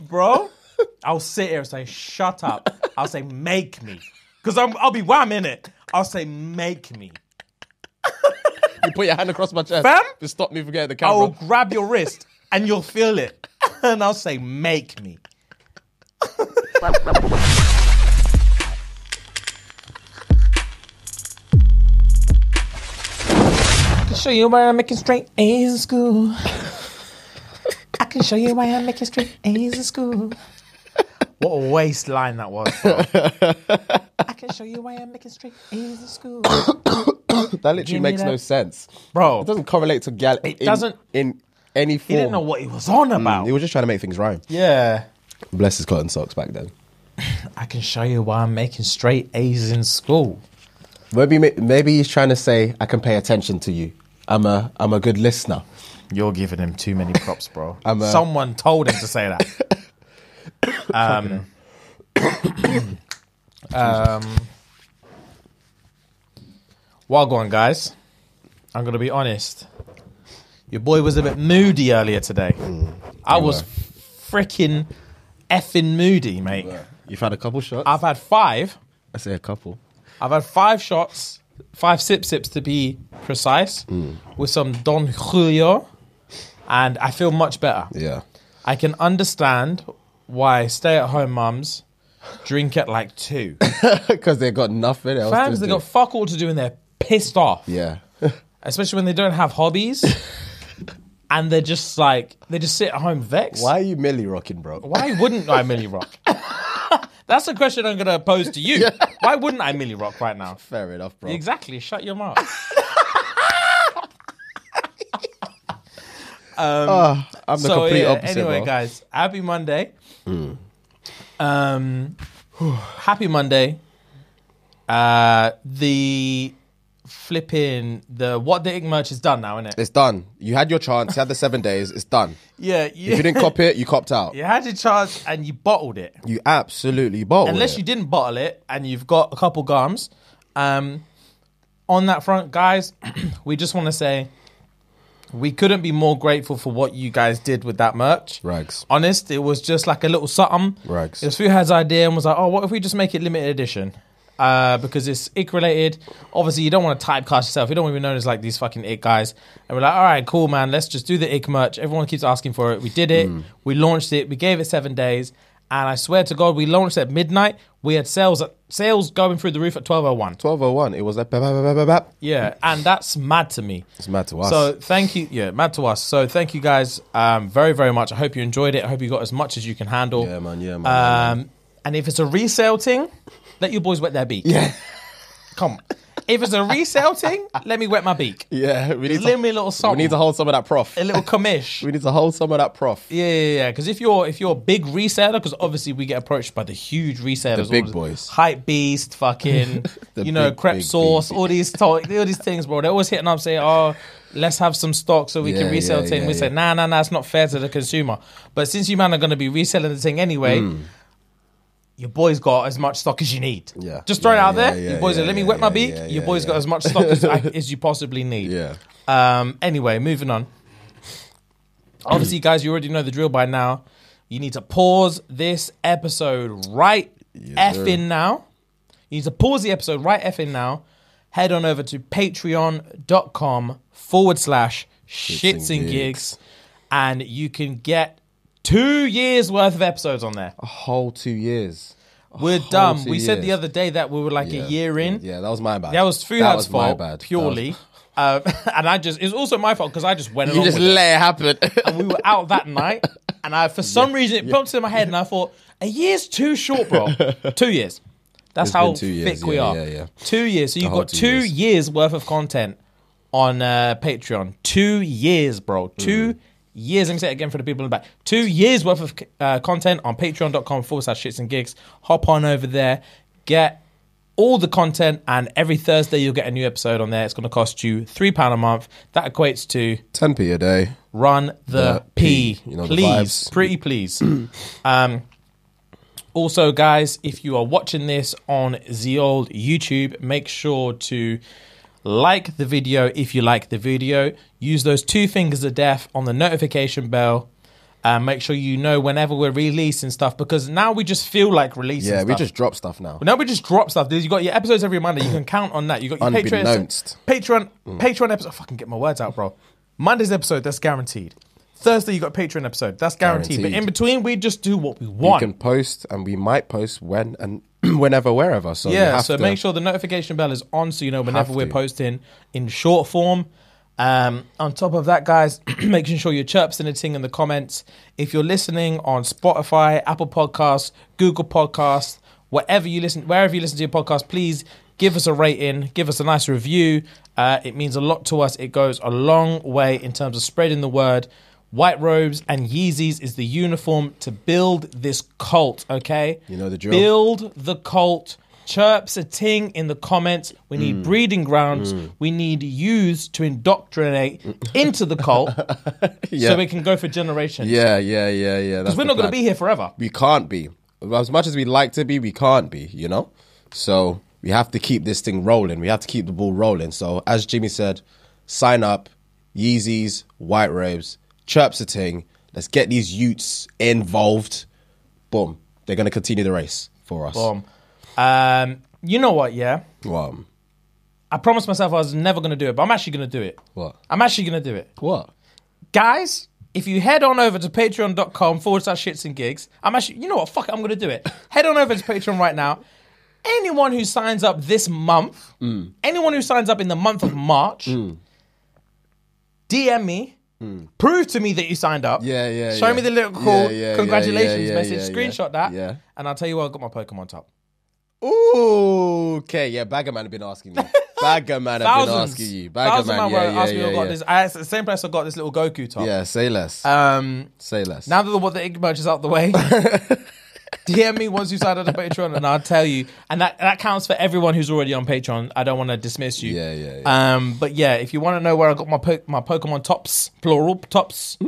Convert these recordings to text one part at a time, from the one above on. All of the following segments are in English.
bro. I'll sit here and say, "Shut up." I'll say, "Make me," because I'll be wham in it. I'll say, "Make me." You put your hand across my chest Fam? to stop me from getting the camera. I will grab your wrist and you'll feel it, and I'll say, "Make me." Show you why I'm making straight A's in school. I can show you why I'm making straight A's in school. What a waistline that was. Bro. I can show you why I'm making straight A's in school. That literally Give me makes that. no sense. Bro, It doesn't correlate to gal. It doesn't- in any form. he didn't know what he was on mm, about. He was just trying to make things rhyme. yeah. Bless his cotton socks back then. I can show you why I'm making straight A's in school. Maybe maybe he's trying to say I can pay attention to you. I'm a I'm a good listener. You're giving him too many props, bro. I'm, uh, Someone told him to say that. um, um, well, go on, guys. I'm gonna be honest. Your boy was a bit moody earlier today. I was freaking effing moody, mate. You've had a couple shots. I've had five. I say a couple. I've had five shots, five sip sips to be precise, with some Don Julio, and I feel much better. Yeah. I can understand why stay at home mums drink at like two. Because they got nothing else. Fans, to they do. got fuck all to do and they're pissed off. Yeah. Especially when they don't have hobbies and they're just like, they just sit at home vexed. Why are you Millie rocking, bro? Why wouldn't I Millie Rock? That's a question I'm going to pose to you. Why wouldn't I Millie Rock right now? Fair enough, bro. Exactly. Shut your mouth. I'm the so complete yeah, opposite. anyway, bro. guys, happy Monday. Um, happy Monday. Uh, the flipping the what the ick merch is done now, isn't it? It's done. You had your chance. You had the seven days. It's done. Yeah, If you didn't cop it, you copped out. You had your chance and you bottled it. You absolutely bottled it. Unless it. you didn't bottle it and you've got a couple gums. Um, on that front, guys, we just want to say we couldn't be more grateful for what you guys did with that merch. Rags. Honest, it was just like a little something. Rags. It was Fuhad's idea and was like, oh, what if we just make it limited edition? Uh, because it's ick related. Obviously, you don't want to typecast yourself. You don't even know there's like these fucking ick guys. And we're like, all right, cool, man. Let's just do the ick merch. Everyone keeps asking for it. We did it. We launched it. We gave it seven days. And I swear to God, we launched at midnight. We had sales at, sales going through the roof at 1201. 1201. It was like, bap, bap, bap, bap, bap. Yeah, and that's mad to me. it's mad to us. So thank you, yeah, mad to us. So thank you guys, um, very very much. I hope you enjoyed it. I hope you got as much as you can handle. yeah, man. Yeah, man. yeah, man. Um, and if it's a resale thing, let your boys wet their beak. Yeah, come. If it's a resale thing, let me wet my beak. yeah, we need, to, me a little we need to hold some of that prof. a little commish. We need to hold some of that prof. Yeah, yeah, yeah. Because if you're if you're a big reseller, because obviously we get approached by the huge resellers, The big all boys. hype beast, fucking, you know, big, crepe big, sauce, big, all these to- all these things, bro. They're always hitting up saying, "Oh, let's have some stock so we Yeah, can resell yeah, thing." yeah, we say, yeah. "Nah, nah, nah, it's not fair to the consumer." But since you man are going to be reselling the thing anyway. Hmm. Your boys got as much stock as you need. Yeah. Just throw it Yeah, out there. yeah, your boys yeah, are, let me yeah, wet my beak. yeah, your yeah, boys got as much stock as, as you possibly need. Yeah. Um, anyway, moving on. Obviously, guys, you already know the drill by now. You need to pause this episode right effing now. You need to pause the episode right effing now. Head on over to patreon.com forward slash shits and gigs. And you can get two years worth of episodes on there. A whole two years. A We're dumb. done. two We said the other day that we were like Yeah. a year in. Yeah, that was my bad. That was Fuhad's fault bad. Purely. Uh, and I just, it's also my fault because I just went You along just with let it happen. And we were out that night, and I, for some reason, it popped into my head, and I thought, a year's too short, bro. two years. That's It's how two years, thick we yeah, are. yeah, yeah. Two years. So you've got two two years. years. worth of content on uh, Patreon. Two years, bro. Two Mm. Years. Let me say it again for the people in the back. Two years worth of uh, content on patreon.com forward slash shits and gigs. Hop on over there, get all the content, and every Thursday you'll get a new episode on there. It's going to cost you £3 a month. That equates to 10p a day. run the, The P, P, you know, please, vibes. pretty please. um, also, guys, if you are watching this on the old YouTube, make sure to like the video if you like the video. Use those two fingers of death on the notification bell. Uh, make sure you know whenever we're releasing stuff because now we just feel like releasing. Yeah, we stuff. just drop stuff now. Now we just drop stuff. You got your episodes every Monday. You can count on that. You got your Patreon, Unbeknownst. Patreon, Patreon episode. I can get my words out, bro. Monday's episode that's guaranteed. Thursday you got Patreon episode that's guaranteed. But in between, we just do what we want. We can post, and we might post when and whenever, wherever. So yeah, so to- make sure the notification bell is on so you know whenever Have we're to. posting in short form. Um, on top of that, guys, making sure you're chirps and a ting in the comments. If you're listening on Spotify, Apple Podcasts, Google Podcasts, whatever you listen, wherever you listen to your podcast, please give us a rating, give us a nice review. Uh, it means a lot to us. It goes a long way in terms of spreading the word. White robes and Yeezys is the uniform to build this cult. Okay, You know the drill. Build the cult. Chirps a ting in the comments. We need Mm. breeding grounds. We need youths to indoctrinate into the cult Yeah. so we can go for generations. Yeah, yeah, yeah, yeah. Because we're not going to be here forever. We can't be. As much as we'd like to be, we can't be, you know? So we have to keep this thing rolling. We have to keep the ball rolling. So as Jimmy said, sign up, Yeezys, white robes, chirps a ting. Let's get these youths involved. Boom. They're going to continue the race for us. Um, um, you know what? Yeah, What? I promised myself I was never going to do it, but I'm actually going to do it. What? I'm actually going to do it, What? guys. If you head on over to patreon.com forward slash shits and gigs, I'm actually, you know what? Fuck it, I'm going to do it. head on over to Patreon right now. Anyone who signs up this month, Mm. anyone who signs up in the month of March, DM me. Prove to me that you signed up. Yeah, yeah, Show yeah. me the little cool yeah, yeah, congratulations message. Screenshot that. Yeah. And I'll tell you what, I got my Pokemon top. Ooh, okay. Yeah, Bagger Man have been asking you. Bagger Man have been asking you. Bagger Man, man yeah, yeah, asking me yeah, got yeah. this. I, the same place I got this little Goku top. Yeah, say less. Um, say less. now that the, what the ink merch is out the way, DM me once you sign up to Patreon, and I'll tell you. And that that counts for everyone who's already on Patreon. I don't want to dismiss you. Yeah, yeah, yeah. Um, but yeah, if you want to know where I got my po- my Pokemon tops, plural tops,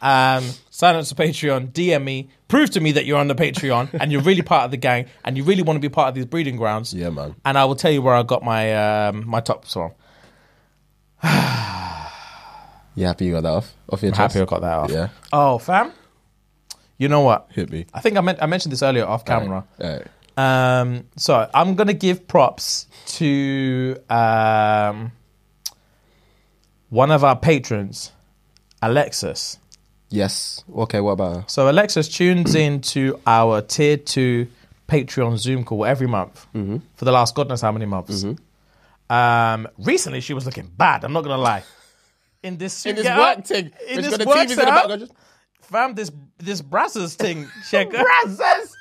um, sign up to Patreon. DM me. Prove to me that you're on the Patreon and you're really part of the gang and you really want to be part of these breeding grounds. Yeah, man. And I will tell you where I got my um, my tops from. You happy you got that off? Off your I'm chest? happy I got that off. Yeah. Oh, fam. You know what? Hit me. I think I, meant, I mentioned this earlier off camera. Alright. Um, so I'm gonna give props to um, one of our patrons, Alexis. Yes. Okay, what about her? So Alexis tunes into our tier two Patreon Zoom call every month Mm-hmm. for the last God knows how many months. Um, recently, she was looking bad. I'm not gonna lie. In this In this work thing. in this she's got the work in setup, fam, this this brazzers thing, check brazzers.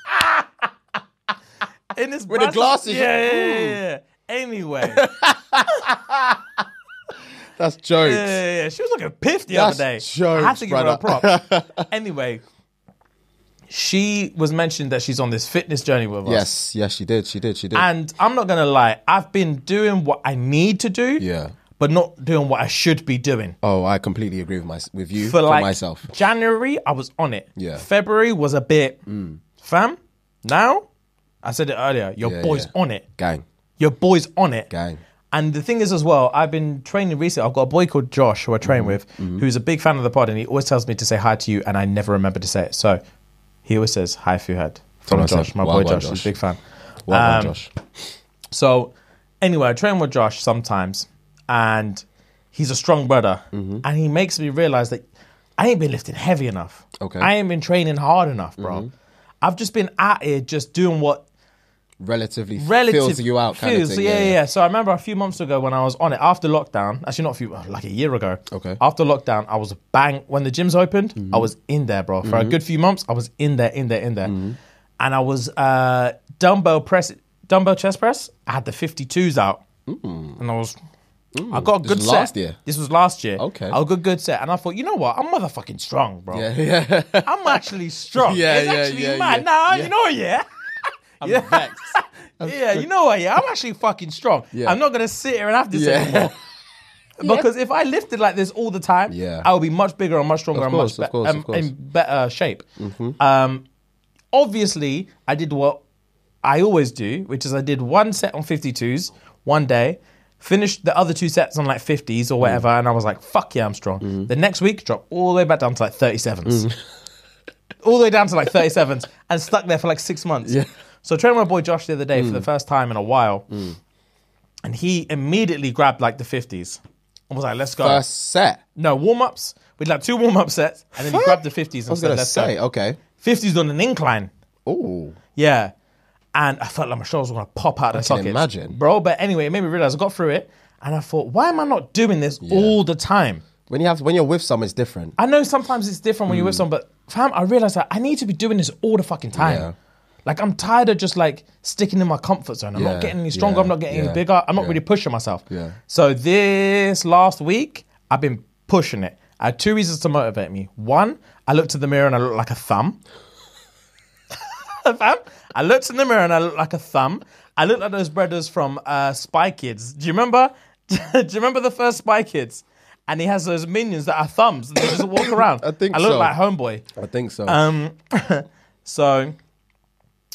In this With the glasses, yeah, yeah, yeah, yeah. Anyway, That's jokes. yeah, yeah, yeah. she was looking piffed the That's other day. jokes, I had to give her a brother. prop. anyway, she was mentioned that she's on this fitness journey with us. Yes, yes, she did. She did. She did. And I'm not gonna lie, I've been doing what I need to do, yeah. But not doing what I should be doing. Oh, I completely agree with my with you For for, like myself. January, I was on it. Yeah. Mm. February was a bit, fam. Now, I said it earlier. Your Yeah, boy's yeah. on it. Gang, Your boy's on it. gang. And the thing is, as well, I've been training recently. I've got a boy called Josh who I Mm-hmm. train with, who's a big fan of the pod, and he always tells me to say hi to you, and I never remember to say it. So he always says hi, Fuhad. From Josh, my Well boy done, Josh. He's a big fan. Well Um, Josh. So anyway, I train with Josh sometimes, and he's a strong brother, and he makes me realize that I ain't been lifting heavy enough. Okay. I ain't been training hard enough, bro. I've just been out here just doing what Relatively relative fills you out, kind of thing. yeah, yeah, yeah. So I remember a few months ago when I was on it after lockdown. Actually, not a few, like a year ago. Okay. After lockdown, I was bang when the gyms opened. Mm-hmm. I was in there, bro. For a good few months, I was in there, in there, in there, Mm-hmm. and I was uh, dumbbell press, dumbbell chest press. I had the fifty twos out, and I was. I got a This good was set. last year? This was last year. Okay. I got a good, good set, and I thought, you know what? I'm motherfucking strong, bro. Yeah, yeah. I'm actually strong. Yeah, it's yeah, actually yeah, mad. yeah. Nah, Yeah. you know, yeah. I'm Yeah. vexed. Yeah, you know what? Yeah, I'm actually fucking strong. Yeah. I'm not gonna sit here and have this Yeah. anymore. Because if I lifted like this all the time, Yeah. I would be much bigger and much stronger Of and course, much of course, and- of course. Mm-hmm. in better shape. Um, obviously, I did what I always do, which is I did one set on 52s one day, finished the other two sets on like 50s or whatever, Mm. and I was like, "Fuck yeah, I'm strong." Mm. The next week, dropped all the way back down to like 37s. Mm. all the way down to like 37s, and stuck there for like six months. Yeah. So I trained with my boy Josh the other day for mm. the first time in a while, and he immediately grabbed like the 50s and was like, "Let's go." First set. No warm ups. We'd like two warm up sets, and then he grabbed the 50s and I was said, gonna "Let's say, go." okay. 50s on an incline. Oh, Yeah. And I felt like my shoulders were gonna pop out of the can imagine. Bro, but anyway, it made me realize I got through it and I thought, why am I not doing this all the time? When you have when you're with someone, it's different. I know sometimes it's different when you're with mm. someone, but fam, I realized that I need to be doing this all the fucking time. Yeah. Like I'm tired of just like sticking in my comfort zone. I'm Yeah, not getting any stronger. yeah, I'm not getting yeah, any bigger. I'm not yeah. really pushing myself. Yeah. So this last week, I've been pushing it. I had two reasons to motivate me. One, I looked in the mirror and I looked like a thumb. Fam, I looked in the mirror and I looked like a thumb. I looked like those brothers from uh, Spy Kids. Do you remember? Do you remember the first Spy Kids? And he has those minions that are thumbs. And they just walk around. I think I look so. like Homeboy. I think so. Um, so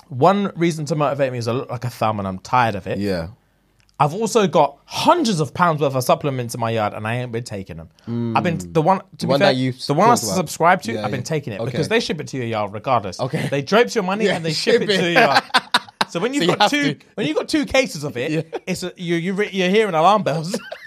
one reason to motivate me is I look like a thumb and I'm tired of it. yeah. I've also got hundreds of pounds worth of supplements in my yard and I ain't been taking them. I've been the one to be one fair, that you the one I subscribe to. Yeah, I've been yeah. taking it Okay. because they ship it to your yard regardless. Okay. they drape your money and they ship, it, to your yard. So when you've you got have two, to. when you've got two cases of it, Yeah. it's a, you you you're hearing alarm bells.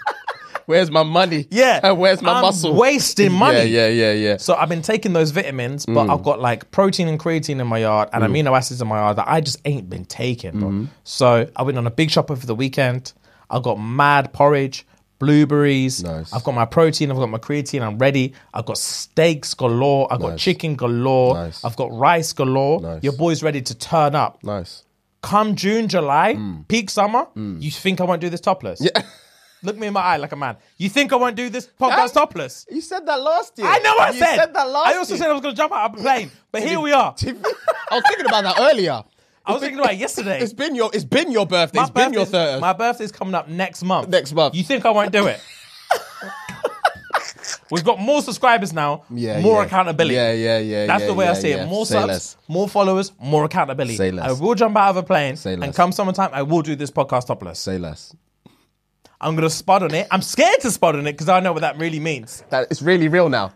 Where's my money? yeah, Where's my I'm muscle? Wasting money. Yeah, yeah, yeah, yeah. So I've been taking those vitamins, but Mm. I've got like protein and creatine in my yard and amino acids in my yard that I just ain't been taking, bro. Mm-hmm. So I went on a big shop over the weekend. I got mad porridge, blueberries. Nice. I've got my protein. I've got my creatine. I'm ready. I've got steaks galore. I've got Nice. chicken galore. Nice. I've got rice galore. Nice. Your boy's ready to turn up. Nice. Come June, July, Mm. peak summer. You think I won't do this topless? Yeah. Look me in my eye like a man. You think I won't do this podcast Yeah. topless? You said that last year. I know what I you said. said that last I also year. said I was going to jump out of a plane, but here we are. I was thinking about that earlier. I was thinking about it yesterday. It's been your it's been your birthday. It's been your birthday's- third. my birthday's coming up next month. Next month. You think I won't do it? We've got more subscribers now, Yeah, more yeah. accountability. Yeah, yeah, yeah, That's yeah, the way I yeah, see yeah. it. More Say subs, less. more followers, more accountability. Say less. I will jump out of a plane, Say and less. come summertime, I will do this podcast topless. Say less. I'm gonna spud on it. I'm scared to spud on it because I know what that really means. That it's really real now.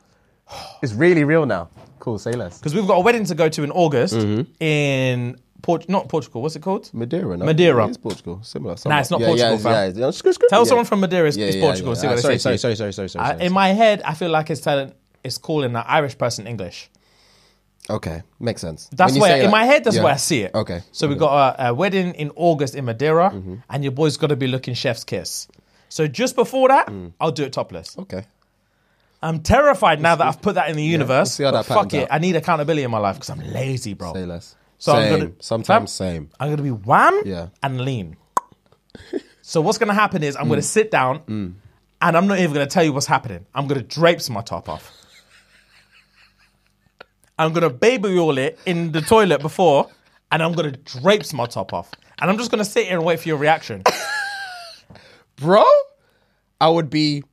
It's really real now. Cool. Say less. Because we've got a wedding to go to in August Mm-hmm. in Port, not Portugal. What's it called? Madeira. No? Madeira. It is Portugal. Similar. Nah, it's not yeah, Portugal, Yeah, fam. yeah, yeah. Screw, screw. Tell yeah. someone from Madeira it's, Yeah, it's yeah, Portugal. yeah. See what they sorry, say. sorry, sorry, sorry, sorry, sorry, sorry. in my head, I feel like it's telling, it's calling an Irish person English. Okay, makes sense. That's When you where say in that- my head. That's yeah. where I see it. Okay. So we got a, a wedding in August in Madeira, and your boy's got to be looking chef's kiss. So just before that, I'll do it topless. Okay. I'm terrified now that I've put that in the universe. see how but that fuck it, out. I need accountability in my life because I'm lazy, bro. Say less. So I'm same. gonna- Sometimes same. I'm gonna be wham Yeah. and lean. so what's gonna happen is I'm gonna Mm. sit down and I'm not even gonna tell you what's happening. I'm gonna drapes my top off. I'm gonna baby oil it in the toilet before, and I'm gonna drapes my top off. And I'm just gonna sit here and wait for your reaction. Bro, I would be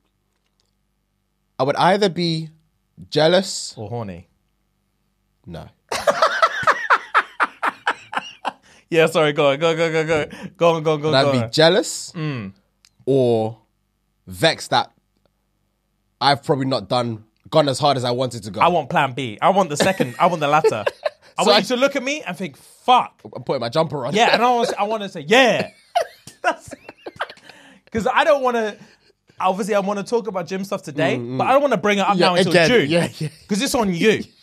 I would either be jealous. or horny. No. Yeah, sorry, go on, go, go, go, go. Go on, go on, go on. I'd go be jealous Mm. or vexed that I've probably not done gone as hard as I wanted to go. I want plan B. I want the second, I want the latter. I So want I- you to look at me and think, fuck. I'm putting my jumper on. Yeah, and I want I want to say, yeah. Because I don't want to. Obviously, I want to talk about gym stuff today, mm, mm. but I don't want to bring it up Yeah, now until again, June. yeah, yeah. Because it's on you.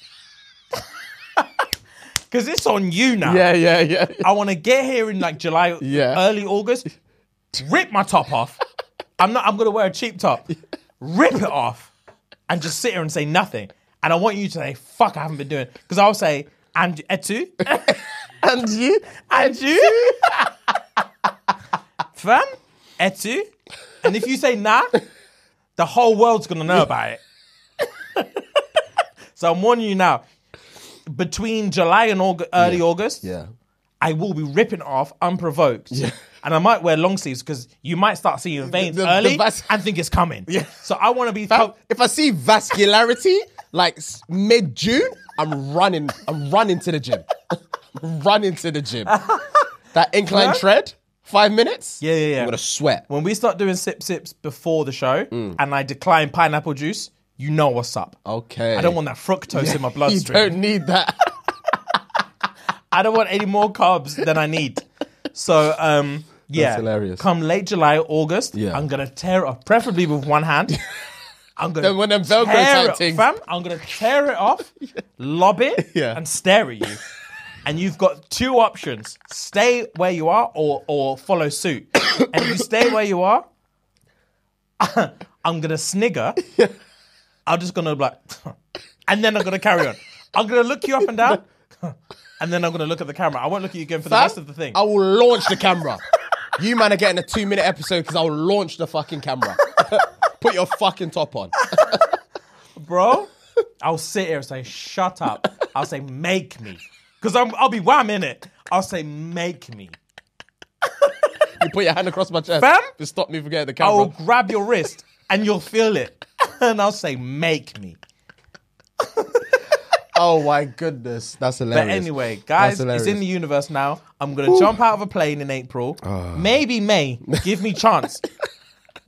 Because it's on you now. yeah, yeah, yeah. I want to get here in like July, Yeah. early August, rip my top off. I'm not. I'm gonna wear a cheap top, rip it off, and just sit here and say nothing. And I want you to say, "Fuck, I haven't been doing." Because I'll say, "And eh, etu, And you? and you, fam, etu." And if you say nah, the whole world's gonna know about it. so I'm warning you now. Between July and August, early August, Yeah. I will be ripping off unprovoked. Yeah, And I might wear long sleeves because you might start seeing veins the- the early vas- and think it's coming. Yeah. So I want to be. to- If I see vascularity like mid June, I'm running. I'm running to the gym. Running to the gym. That incline tread, five minutes. Yeah, yeah, yeah. I'm gonna sweat. when we start doing sip sips before the show and I decline pineapple juice, you know what's up. Okay. I don't want that fructose in my bloodstream. You bloodstream. don't need that. I don't want any more carbs than I need. So, um, yeah. hilarious. Come late July, August, Yeah. I'm gonna tear it off, preferably with one hand. I'm gonna Then when them Velcro tear type it, things- fam. I'm gonna tear it off, lob it, Yeah. and stare at you. And you've got two options: stay where you are, or or follow suit. and if you stay where you are, I'm gonna snigger. I'm just gonna be like, and then I'm gonna carry on. I'm gonna look you up and down, and then I'm gonna look at the camera. I won't look at you again for the rest of the thing. I will launch the camera. you man are getting a two minute episode because I'll launch the fucking camera. Put your fucking top on. bro. I'll sit here and say, "Shut up." I'll say, "Make me," because I'll be wham in it. I'll say, "Make me." You put your hand across my chest Fam? to stop me from getting the camera. I will grab your wrist and you'll feel it, and I'll say, "Make me." Oh my goodness, that's hilarious. But anyway, guys, it's in the universe now. I'm gonna jump out of a plane in April. Ah. Maybe May. Give me chance.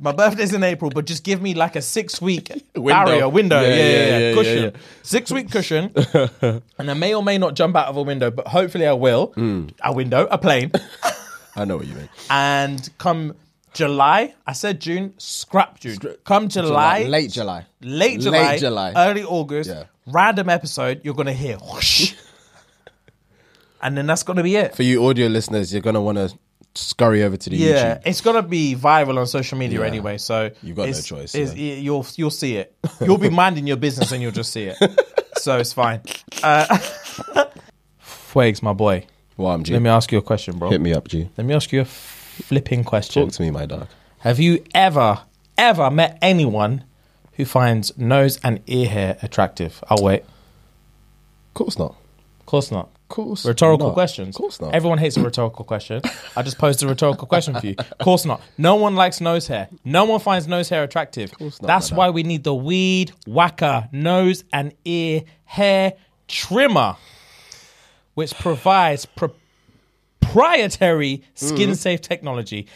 My birthday's in April, but just give me like a six week barrier window. Yeah, Yeah, yeah, yeah, yeah. cushion. Six week cushion. and I may or may not jump out of a window, but hopefully I will. Hmm. A window, a plane. I know what you mean. and come July, I said June, scrap June. Come July, late July, late July, late July. early August, Yeah. random episode, you're gonna hear whoosh. and then that's gonna be it. For you audio listeners, you're gonna want to scurry over to the Yeah, YouTube. it's gonna be viral on social media Yeah. anyway. So You've got no it's- choice, it's- yeah. You'll you'll see it. You'll be minding your business and you'll just see it. so it's fine. Uh, Fuegs, my boy. Well, I'm G. Let me ask you a question, bro. Hit me up, G. Let me ask you a flipping question. Talk to me, my dog. Have you ever, ever met anyone who finds nose and ear hair attractive? I'll wait. Of course not. Of course not. Of course. Rhetorical not. questions. Of course not. Everyone hates a rhetorical question. I just posed a rhetorical question for you. Of course not. No one likes nose hair. No one finds nose hair attractive. course not, That's brother. why we need the weed whacker nose and ear hair trimmer, which provides proprietary Mm. skin safe technology.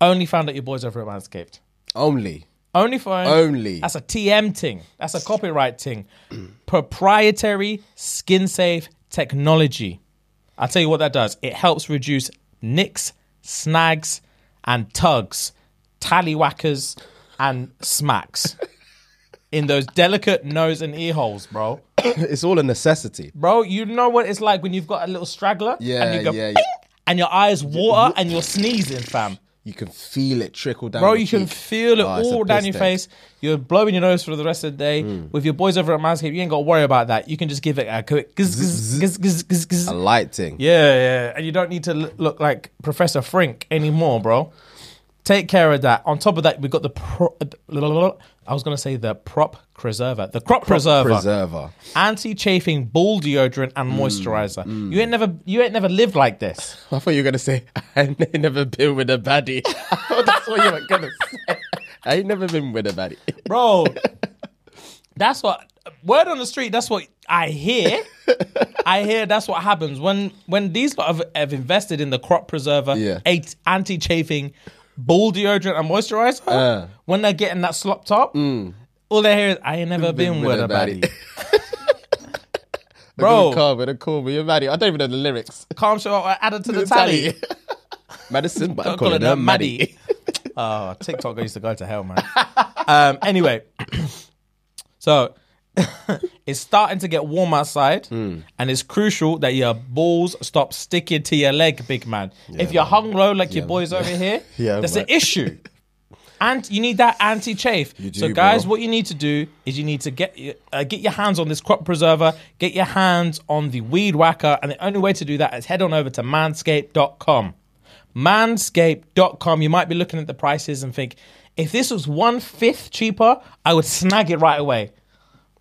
Only found at your boys over at Manscaped. Only. Only for Only. That's a TM thing. That's a copyright thing. Proprietary skin safe technology. I'll tell you what that does. It helps reduce nicks, snags, and tugs, tallywhackers, and smacks in those delicate nose and ear holes, bro. it's all a necessity. Bro, you know what it's like when you've got a little straggler Yeah, and you go yeah, yeah. And your eyes water and you're sneezing, fam. You can feel it trickle down. Bro, you can feel it Oh, all down your face. You're blowing your nose for the rest of the day. Hmm. With your boys over at Manscaped, you ain't got to worry about that. You can just give it a quick gizz, gizz, gizz, gizz, gizz, gizz. A light thing. Yeah, yeah. And you don't need to look like Professor Frink anymore, bro. Take care of that. On top of that, we've got the pro- I was going to say the prop preserver. The crop preserver. Preserver. Anti-chafing ball deodorant and mm, moisturizer. Mm. You ain't never you ain't never lived like this. I thought you were gonna say I ain't never been with a baddie. I thought that's what you were gonna say. I ain't never been with a baddie. bro. that's what word on the street. That's what I hear. I hear that's what happens when when these lot have, have invested in the crop preserver, Yeah. eight anti-chafing ball deodorant and moisturizer. Uh. when they're getting that slop top, all they hear is "I ain't never been, with, a baddie." Bro, Bro, call with a call with a baddie. I don't even know the lyrics. calm show I added to the tally. Madison, but I'm call calling it her. Maddie. Oh, TikTok used to go to hell, man. um, anyway, so it's starting to get warm outside, Hmm. and it's crucial that your balls stop sticking to your leg, big man. if you're hung low like your boys over here, Yeah, that's man. an issue. And you need that anti-chafe. do, so, guys, bro. what you need to do is you need to get uh, get your hands on this crop preserver, get your hands on the weed whacker, and the only way to do that is head on over to manscaped.com. Manscaped.com. You might be looking at the prices and think, if this was one fifth cheaper, I would snag it right away.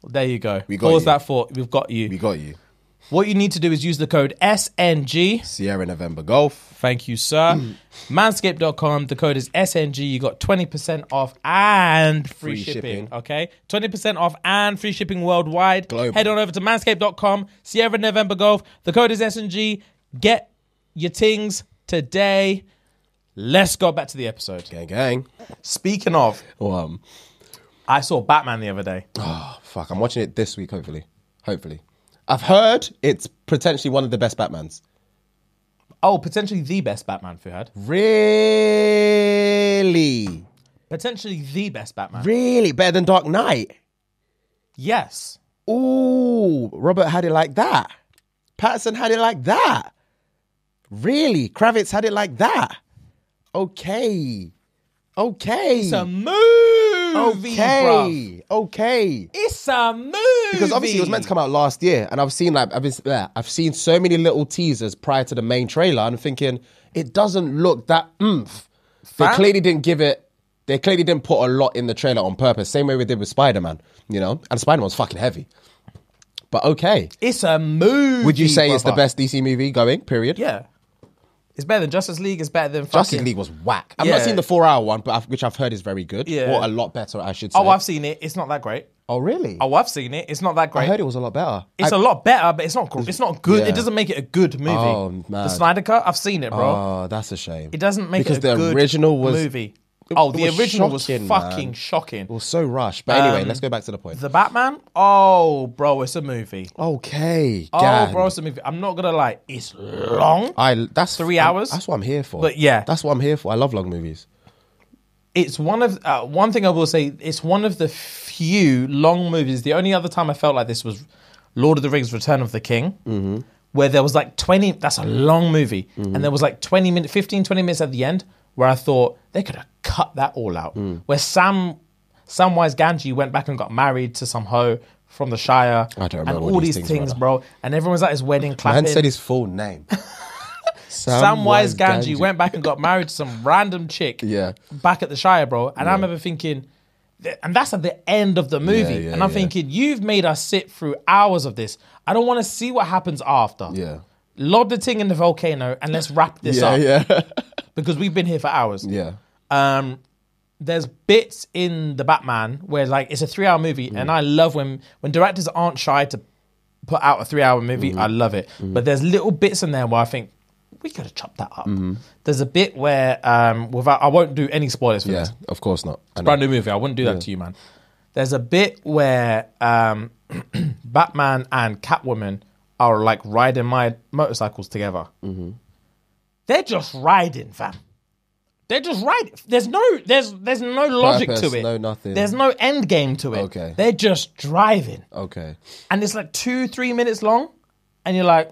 There you go. We got was you. that for? We've got you. We got you. what you need to do is use the code SNG. Sierra November Golf. Thank you, sir. Manscaped.com. The code is SNG. You got 20% off and free, Free shipping, shipping. Okay? 20% off and free shipping worldwide. Global. Head on over to manscaped.com. Sierra November Golf. The code is SNG. Get your tings today. Let's go back to the episode. Gang, gang. Speaking of, Um, I saw Batman the other day. Oh, fuck. I'm watching it this week, hopefully. Hopefully. I've heard it's potentially one of the best Batmans. Oh, potentially the best Batman, Fuhad. Really? Potentially the best Batman. Really? Better than Dark Knight? Yes. Ooh, Robert had it like that. Pattinson had it like that. Really? Kravitz had it like that. Okay. Okay. It's a movie, bruv. okay. Okay. It's a movie. Because obviously it was meant to come out last year, and I've seen like I've been, yeah, I've seen so many little teasers prior to the main trailer, and I'm thinking it doesn't look that mm, oomph. They Fam- clearly didn't give it. They clearly didn't put a lot in the trailer on purpose. Same way we did with Spider Man, you know. And Spider Man's fucking heavy. But okay, It's a movie. would you say it's the brother. best DC movie going? Period. Yeah. It's better than Justice League. It's better than fucking... Justice League was whack. I've not seen the four hour one, but I've, which I've heard is very good. Yeah. or a lot better, I should oh, say. Oh, I've seen it. It's not that great. oh really? Oh, I've seen it. It's not that great. I heard it was a lot better. It's I- a lot better, but it's not. gr- It's not good. Yeah. It doesn't make it a good movie. Oh, the man. Snyder Cut. I've seen it, bro. Oh, that's a shame. it doesn't make because it a the good original was movie. Oh, it the was original was shocking, fucking man. shocking. It was so rushed. But anyway, Um, let's go back to the point. The Batman. Oh, bro, it's a movie. okay. Oh, bro, it's a movie. I'm not gonna lie. It's long. I that's Three I'm- hours? That's what I'm here for. But yeah. that's what I'm here for. I love long movies. It's one of uh, one thing I will say. It's one of the few long movies. The only other time I felt like this was Lord of the Rings: Return of the King, Mm-hmm. where there was like 20. That's a long movie, and there was like 20 minutes, 15, 20 minutes at the end where I thought they could have cut that all out. Mm. Where Sam Samwise Gamgee went back and got married to some hoe from the Shire, I don't and remember all these these things, things, bro. And everyone's at his wedding clapping. Man said his full name. Samwise Gamgee went back and got married to some random chick Yeah. back at the Shire, bro. And I remember thinking, and that's at the end of the movie. Yeah, yeah, and I'm yeah. thinking, you've made us sit through hours of this. I don't want to see what happens after. Yeah. Lob the thing in the volcano and let's wrap this Yeah, up yeah, because we've been here for hours. yeah. Um, there's bits in the Batman where like it's a three hour movie, Mm. and I love when when directors aren't shy to put out a three hour movie. Mm-hmm. I love it. But there's little bits in there where I think we could have chopped that up. Mm-hmm. There's a bit where um, without I won't do any spoilers for Yeah, this. of course not. It's know. Brand new movie. I wouldn't do that to you, man. There's a bit where um, Batman and Catwoman are like riding my motorcycles together. Mm-hmm. They're just riding, fam. They're just riding. There's no, there's, there's no logic Purpose, to it. no nothing. There's no end game to it. Okay. They're just driving, Okay. and it's like two, three minutes long, and you're like,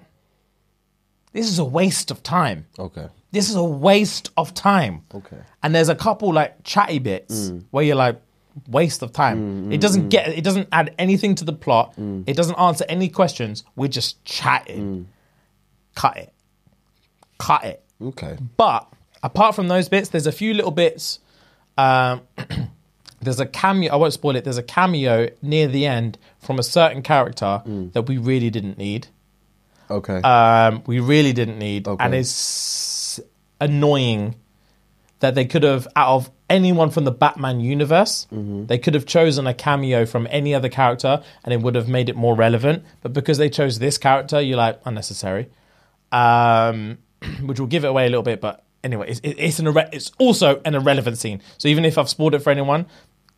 this is a waste of time. Okay. This is a waste of time. Okay. And there's a couple like chatty bits mm. where you're like, waste of time. Mm, mm, it doesn't get it doesn't add anything to the plot. It doesn't answer any questions. We're just chatting. Cut it. Cut it. Okay. But apart from those bits, there's a few little bits. Um, there's a cameo. I won't spoil it. There's a cameo near the end from a certain character that we really didn't need. Okay. Um, we really didn't need, Okay. and it's annoying that they could have out of anyone from the Batman universe, Mm-hmm. they could have chosen a cameo from any other character, and it would have made it more relevant. But because they chose this character, you're like unnecessary, um, which will give it away a little bit. But anyway, it's, it's an irre- it's also an irrelevant scene. So even if I've spoiled it for anyone,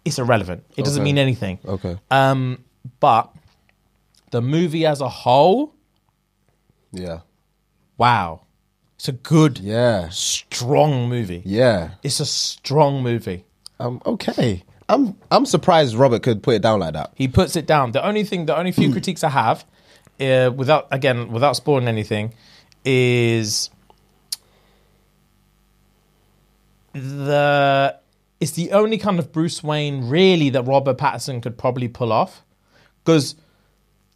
it's irrelevant. It doesn't Okay. mean anything. okay. Um, but the movie as a whole, yeah. wow, it's a good, Yeah. strong movie. Yeah. It's a strong movie. Um. Okay. I'm. I'm surprised Robert could put it down like that. He puts it down. The only thing, the only few critiques I have, uh, without again, without spoiling anything, is the it's the only kind of Bruce Wayne really that Robert Pattinson could probably pull off, because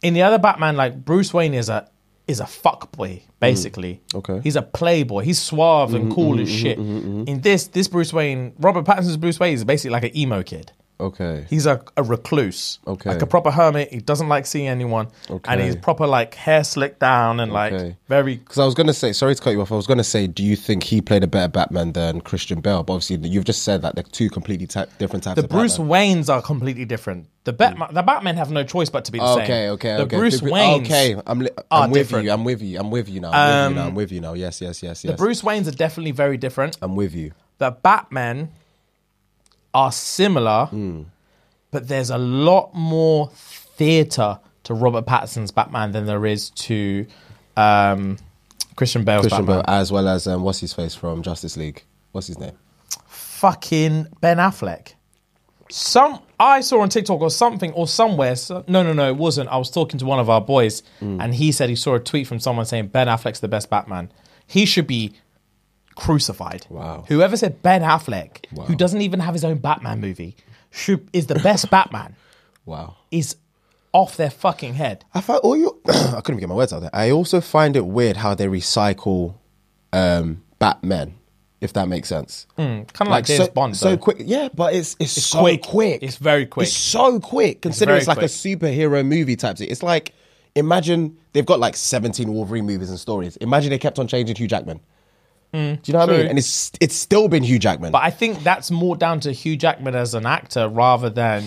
in the other Batman, like Bruce Wayne is a is a fuckboy mm-hmm. basically. Okay. he's a playboy. He's suave and mm-hmm, cool mm-hmm, as shit. In this, this Bruce Wayne, Robert Pattinson's Bruce Wayne is basically like an emo kid. Okay. He's a, a recluse, Okay. like a proper hermit. He doesn't like seeing anyone, Okay. and he's proper like hair slicked down and like Okay. very. Because I was gonna say, sorry to cut you off. I was gonna say, do you think he played a better Batman than Christian Bale? But obviously, you've just said that they're two completely ty- different types The of Bruce Batman. Waynes are completely different. The Batman, mm. the Batman have no choice but to be the same. Okay, okay, The okay. Bruce Bru- Waynes, Okay, I'm, li- I'm with different. you. I'm with you. I'm with you now. I'm with you now. I'm um, with you now. Yes, yes, yes, yes. the Bruce Waynes are definitely very different. I'm with you. The Batman are similar Hmm. but there's a lot more theater to Robert Pattinson's Batman than there is to um, Christian Bale's Christian Batman. Bale, as well as um, what's his face from Justice League. What's his name? Fucking Ben Affleck. Some I saw on TikTok or something or somewhere. So, no, no, no, it wasn't. I was talking to one of our boys, Mm. and he said he saw a tweet from someone saying Ben Affleck's the best Batman. He should be crucified. Wow. Whoever said Ben Affleck, who doesn't even have his own Batman movie, should is the best Batman, Wow. is off their fucking head. I find all you. I couldn't get my words out there. I also find it weird how they recycle um, Batman, if that makes sense. Kind of like, James so, Bond. so quick. Yeah, but it's it's, so quick. quick. It's very quick. It's so quick. Considering very it's, like quick. a superhero movie type thing. It's like imagine they've got like seventeen Wolverine movies and stories. Imagine they kept on changing Hugh Jackman. Do you know what I mean? And it's it's still been Hugh Jackman. But I think that's more down to Hugh Jackman as an actor rather than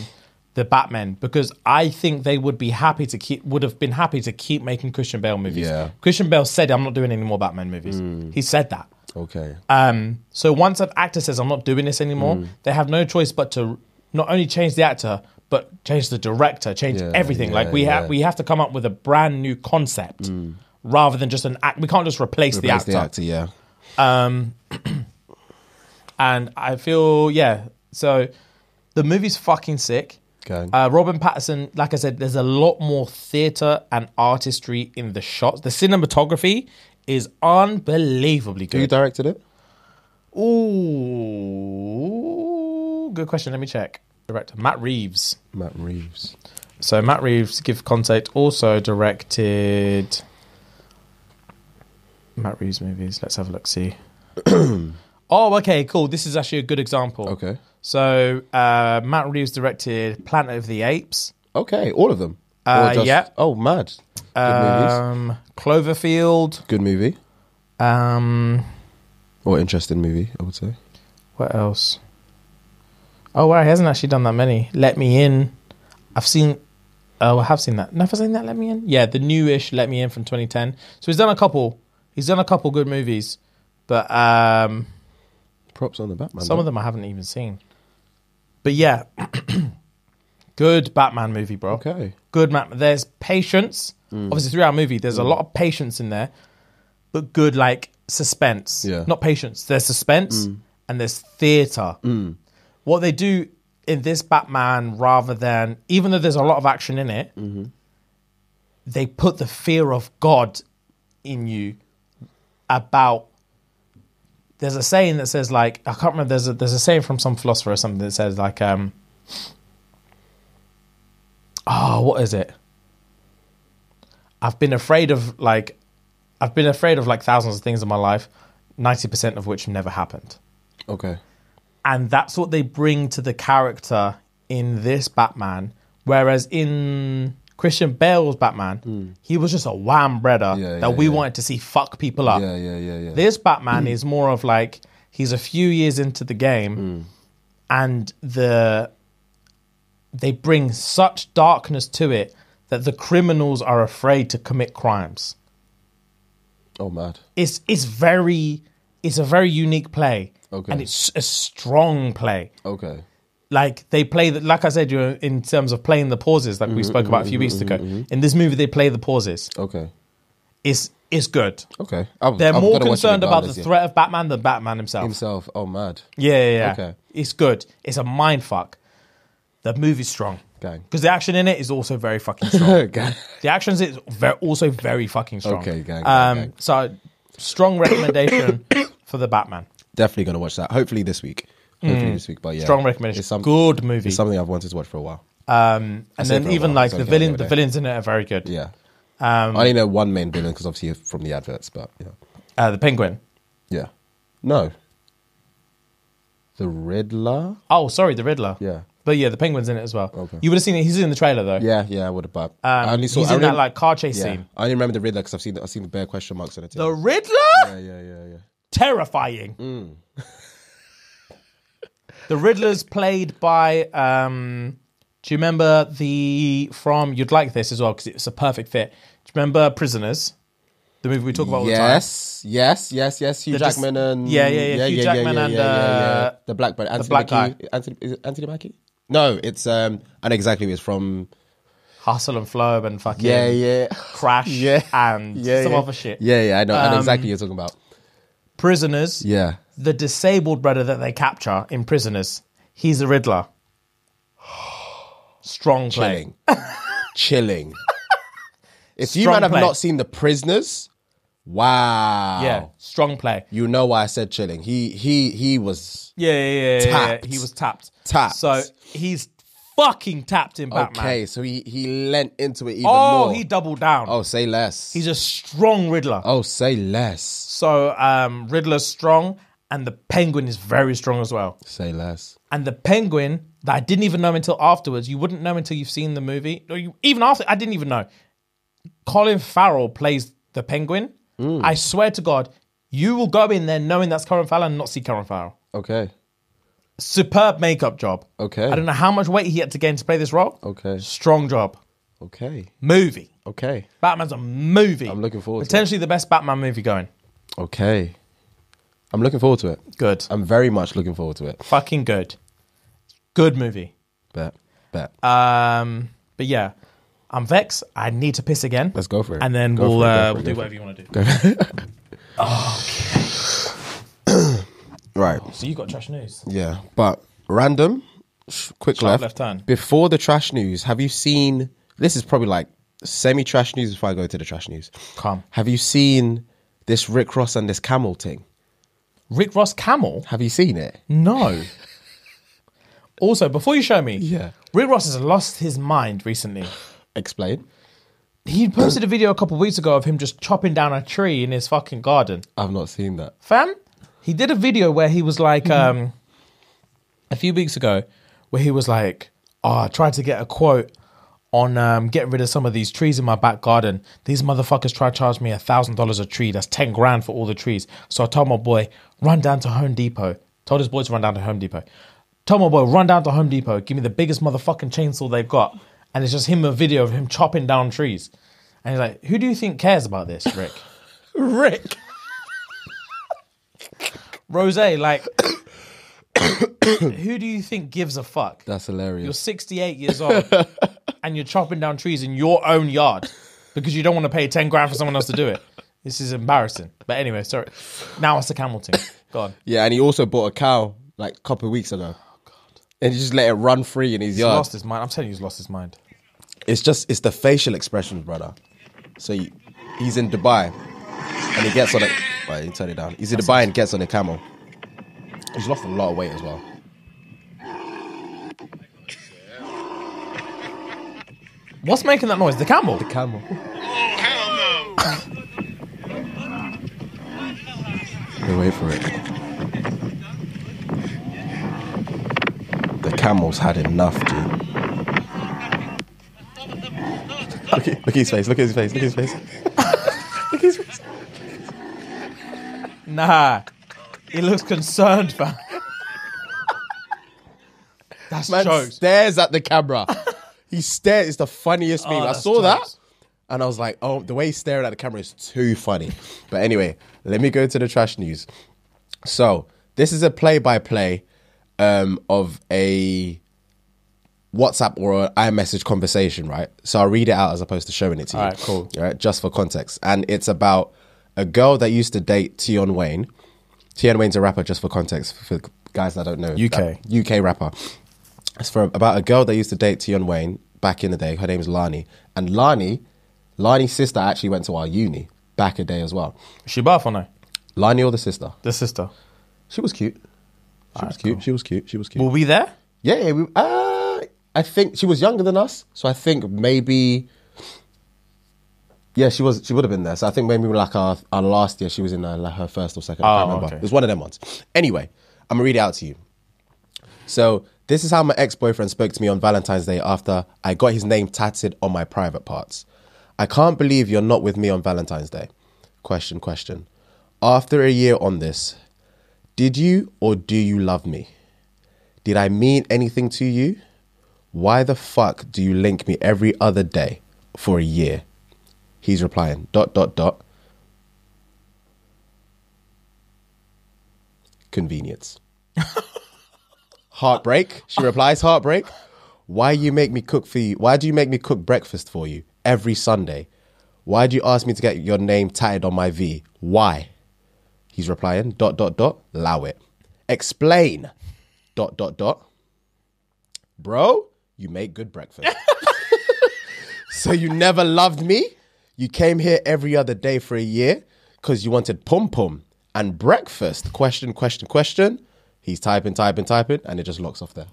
the Batman because I think they would be happy to keep would have been happy to keep making Christian Bale movies. Yeah. Christian Bale said I'm not doing any more Batman movies. He said that. okay. Um, so once an actor says I'm not doing this anymore, Mm. they have no choice but to not only change the actor but change the director, change Yeah, everything. like we yeah, have we have to come up with a brand new concept rather than just an act. We can't just replace, the Replace actor. yeah. And I feel yeah. So the movie's fucking sick. Okay. Uh, Robin Pattinson, like I said, there's a lot more theater and artistry in the shots. The cinematography is unbelievably good. Who directed it? Ooh, good question. Let me check. Director Matt Reeves. Matt Reeves. So Matt Reeves, give context, also directed Matt Reeves movies. Let's have a look. See. oh, okay, cool. This is actually a good example. Okay. So uh, Matt Reeves directed Planet of the Apes, Okay, all of them. Uh, yeah. Oh, mad. Good movies. um, Cloverfield. Good movie. Um, Or interesting movie, I would say. what else? Oh wow, he hasn't actually done that many. Let Me In. I've seen. Oh, I have seen that. Never seen that. Let Me In. Yeah, the newish Let Me In from 2010. So he's done a couple. He's done a couple good movies, but um, Props on the Batman. some of them I haven't even seen. But yeah, good Batman movie, bro. Okay. Good Batman. There's patience. Mm. Obviously, throughout the movie, there's a lot of patience in there, but good like suspense. Yeah. Mm. Not patience. There's suspense and there's theater. What they do in this Batman, rather than even though there's a lot of action in it, Mm-hmm. they put the fear of God in you about there's a saying that says like I can't remember there's a there's a saying from some philosopher or something that says like um oh what is it I've been afraid of like I've been afraid of like thousands of things in my life 90% of which never happened Okay. and that's what they bring to the character in this Batman. Whereas in Christian Bale's Batman, he was just a wham breader Hmm. Yeah, that yeah, we yeah. wanted to see fuck people up. Yeah, yeah, yeah, yeah. This Batman is more of like he's a few years into the game, Hmm. and the they bring such darkness to it that the criminals are afraid to commit crimes. oh, mad. It's it's very it's a very unique play, Okay. and it's a strong play Okay. Like they play the, like I said, you know, in terms of playing the pauses, like we mm-hmm, spoke about a mm-hmm, few weeks mm-hmm, ago. In this movie, they play the pauses. Okay. It's it's good. Okay. I'm, They're I'm more gonna watch it concerned about the yeah. threat of Batman than Batman himself. himself. Oh, mad. Yeah, yeah, yeah. Okay. It's good. It's a mind fuck. The movie's strong Gang. because the action in it is also very fucking strong. Gang. the action is very, also very fucking strong. Okay, gang, gang, um, gang. So strong recommendation for the Batman. Definitely gonna watch that. Hopefully this week. Hopefully this week. But yeah, Strong recommendation. It's, some, good movie. it's something I've wanted to watch for a while. um, and then even while, like the villain, the villains in it are very good. Yeah. Um, I only know one main villain because obviously from the adverts, but yeah. uh, the Penguin. Yeah. No. The Riddler. Oh, sorry, the Riddler. Yeah. But yeah, the Penguin's in it as well. Okay. You would have seen it. He's in the trailer though. Yeah, yeah, I would have. But Um, I only saw. he's I in that like car chase yeah. scene. I only remember the Riddler because I've seen. I've seen the bare question marks on it. The Riddler, Yeah, yeah, yeah, yeah. terrifying. Mm. The Riddler's played by. um Do you remember the from? You'd like this as well because it's a perfect fit. Do you remember Prisoners? The movie we talk about all the time. Yes, yes, yes, yes. Hugh They're just- Jackman and Yeah, yeah, yeah, Hugh Jackman and, uh, the black, but Anthony black Mackie. guy. Anthony, is it Anthony Mackie? No, it's um, know exactly it's from. Hustle and Flow and fucking Yeah, yeah, Crash yeah, and yeah, some yeah. other shit. Yeah, yeah, I know, I know Um, exactly what you're talking about. Prisoners. Yeah, The disabled brother that they capture in Prisoners. He's the Riddler. Strong play. chilling, chilling. If you Strong man have play. not seen the prisoners, wow, Yeah, strong play. you know why I said chilling. He he he was Yeah, yeah, yeah, yeah, yeah. Tapped. He was tapped. Tapped. So he's fucking tapped in Batman. okay. So he he lent into it even Oh, more. he doubled down. oh, say less. He's a strong Riddler. oh, say less. So um, Riddler's strong, and the Penguin is very strong as well. Say less. And the Penguin that I didn't even know until afterwards. You wouldn't know until you've seen the movie, or you, even after. I didn't even know. Colin Farrell plays the Penguin. Mm. I swear to God, you will go in there knowing that's Colin Farrell and not see Colin Farrell. Okay. Superb makeup job. Okay. I don't know how much weight he had to gain to play this role. Okay. Strong job. Okay. Movie. Okay. Batman's a movie. I'm looking forward to it. Potentially the best Batman movie going. Okay. I'm looking forward to it. Good. I'm very much looking forward to it. Fucking good. Good movie. Bet. Bet. Um, but yeah, I'm vexed. I need to piss again. Let's go for it. And then Go we'll, for it, go uh, for we'll it, do whatever you want to do. Right. Oh, so you got trash news. Yeah. But random, sh- quick Sharp left. left turn. Before the trash news, have you seen? This is probably like semi trash news before I go to the trash news. Come. Have you seen this Rick Ross and this camel thing? Rick Ross Camel? Have you seen it? No. also, before you show me, Yeah. Rick Ross has lost his mind recently. Explain. He posted a video a couple of weeks ago of him just chopping down a tree in his fucking garden. I've not seen that. Fam, he did a video where he was like, um, a few weeks ago, where he was like, oh, I tried to get a quote on um, getting rid of some of these trees in my back garden. These motherfuckers tried to charge me a thousand dollars a tree. That's ten grand for all the trees. So I told my boy, run down to Home Depot. Told his boy to run down to Home Depot. Told my boy, run down to Home Depot. Give me the biggest motherfucking chainsaw they've got. And it's just him a video of him chopping down trees. And he's like, who do you think cares about this, Rick? Rick. Ross, like, who do you think gives a fuck? That's hilarious. You're 68 years old and you're chopping down trees in your own yard because you don't want to pay 10 grand for someone else to do it. This is embarrassing. But anyway, sorry. Now it's the camel thing. Go on. Yeah, and he also bought a cow like a couple of weeks ago. Oh god. And he just let it run free in his He's yard. lost his mind. I'm telling you, he's lost his mind. It's just it's the facial expressions, brother. So he, he's in Dubai, and he gets on it. Right, you turn it down. He's in Dubai and gets on a camel. He's lost a lot of weight as well. What's making that noise? The camel. The camel. Hey, wait for it. The camel's had enough, dude. Look at, look at his face. Look at his face. Look at his face. look at his face. Nah. He looks concerned, fam. That's Man jokes. stares at the camera. he stares. It's the funniest oh, meme. Oh, I saw that. And I was like, oh, the way he's staring at the camera is too funny. But anyway, let me go to the trash news. So, this is a play by play of a WhatsApp or an iMessage conversation, right? So I'll read it out as opposed to showing it to you. Alright, cool. All right, just for context. And it's about a girl that used to date Tion Wayne. Tion Wayne's a rapper, just for context, for guys that don't know. UK. UK rapper. It's for about a girl that used to date Tion Wayne back in the day. Her name is Lani. And Lani, Lani's sister actually went to our uni back a day as well. Is she buff or no? Lani or the sister? The sister. She was cute. She was cute. She was cute. She was cute. Were we there? Yeah, yeah. We, uh, I think she was younger than us, so I think maybe. Yeah, she was. She would have been there. So I think maybe like our, our last year, she was in uh, like her first or second. I Oh, can't remember. okay. It was one of them ones. Anyway, I'm gonna read it out to you. So this is how my ex-boyfriend spoke to me on Valentine's Day after I got his name tatted on my private parts. I can't believe you're not with me on Valentine's Day. Question, question. After a year on this, did you or do you love me? Did I mean anything to you? Why the fuck do you link me every other day for a year? He's replying, dot, dot, dot. Convenience. heartbreak. She replies, heartbreak. Why you make me cook for you? Why do you make me cook breakfast for you every Sunday? Why do you ask me to get your name tatted on my V? Why? He's replying, dot, dot, dot, allow it. Explain, dot, dot, dot. Bro, you make good breakfast. so you never loved me? You came here every other day for a year because you wanted pum pum and breakfast? Question, question, question. He's typing, typing, typing, and it just locks off there.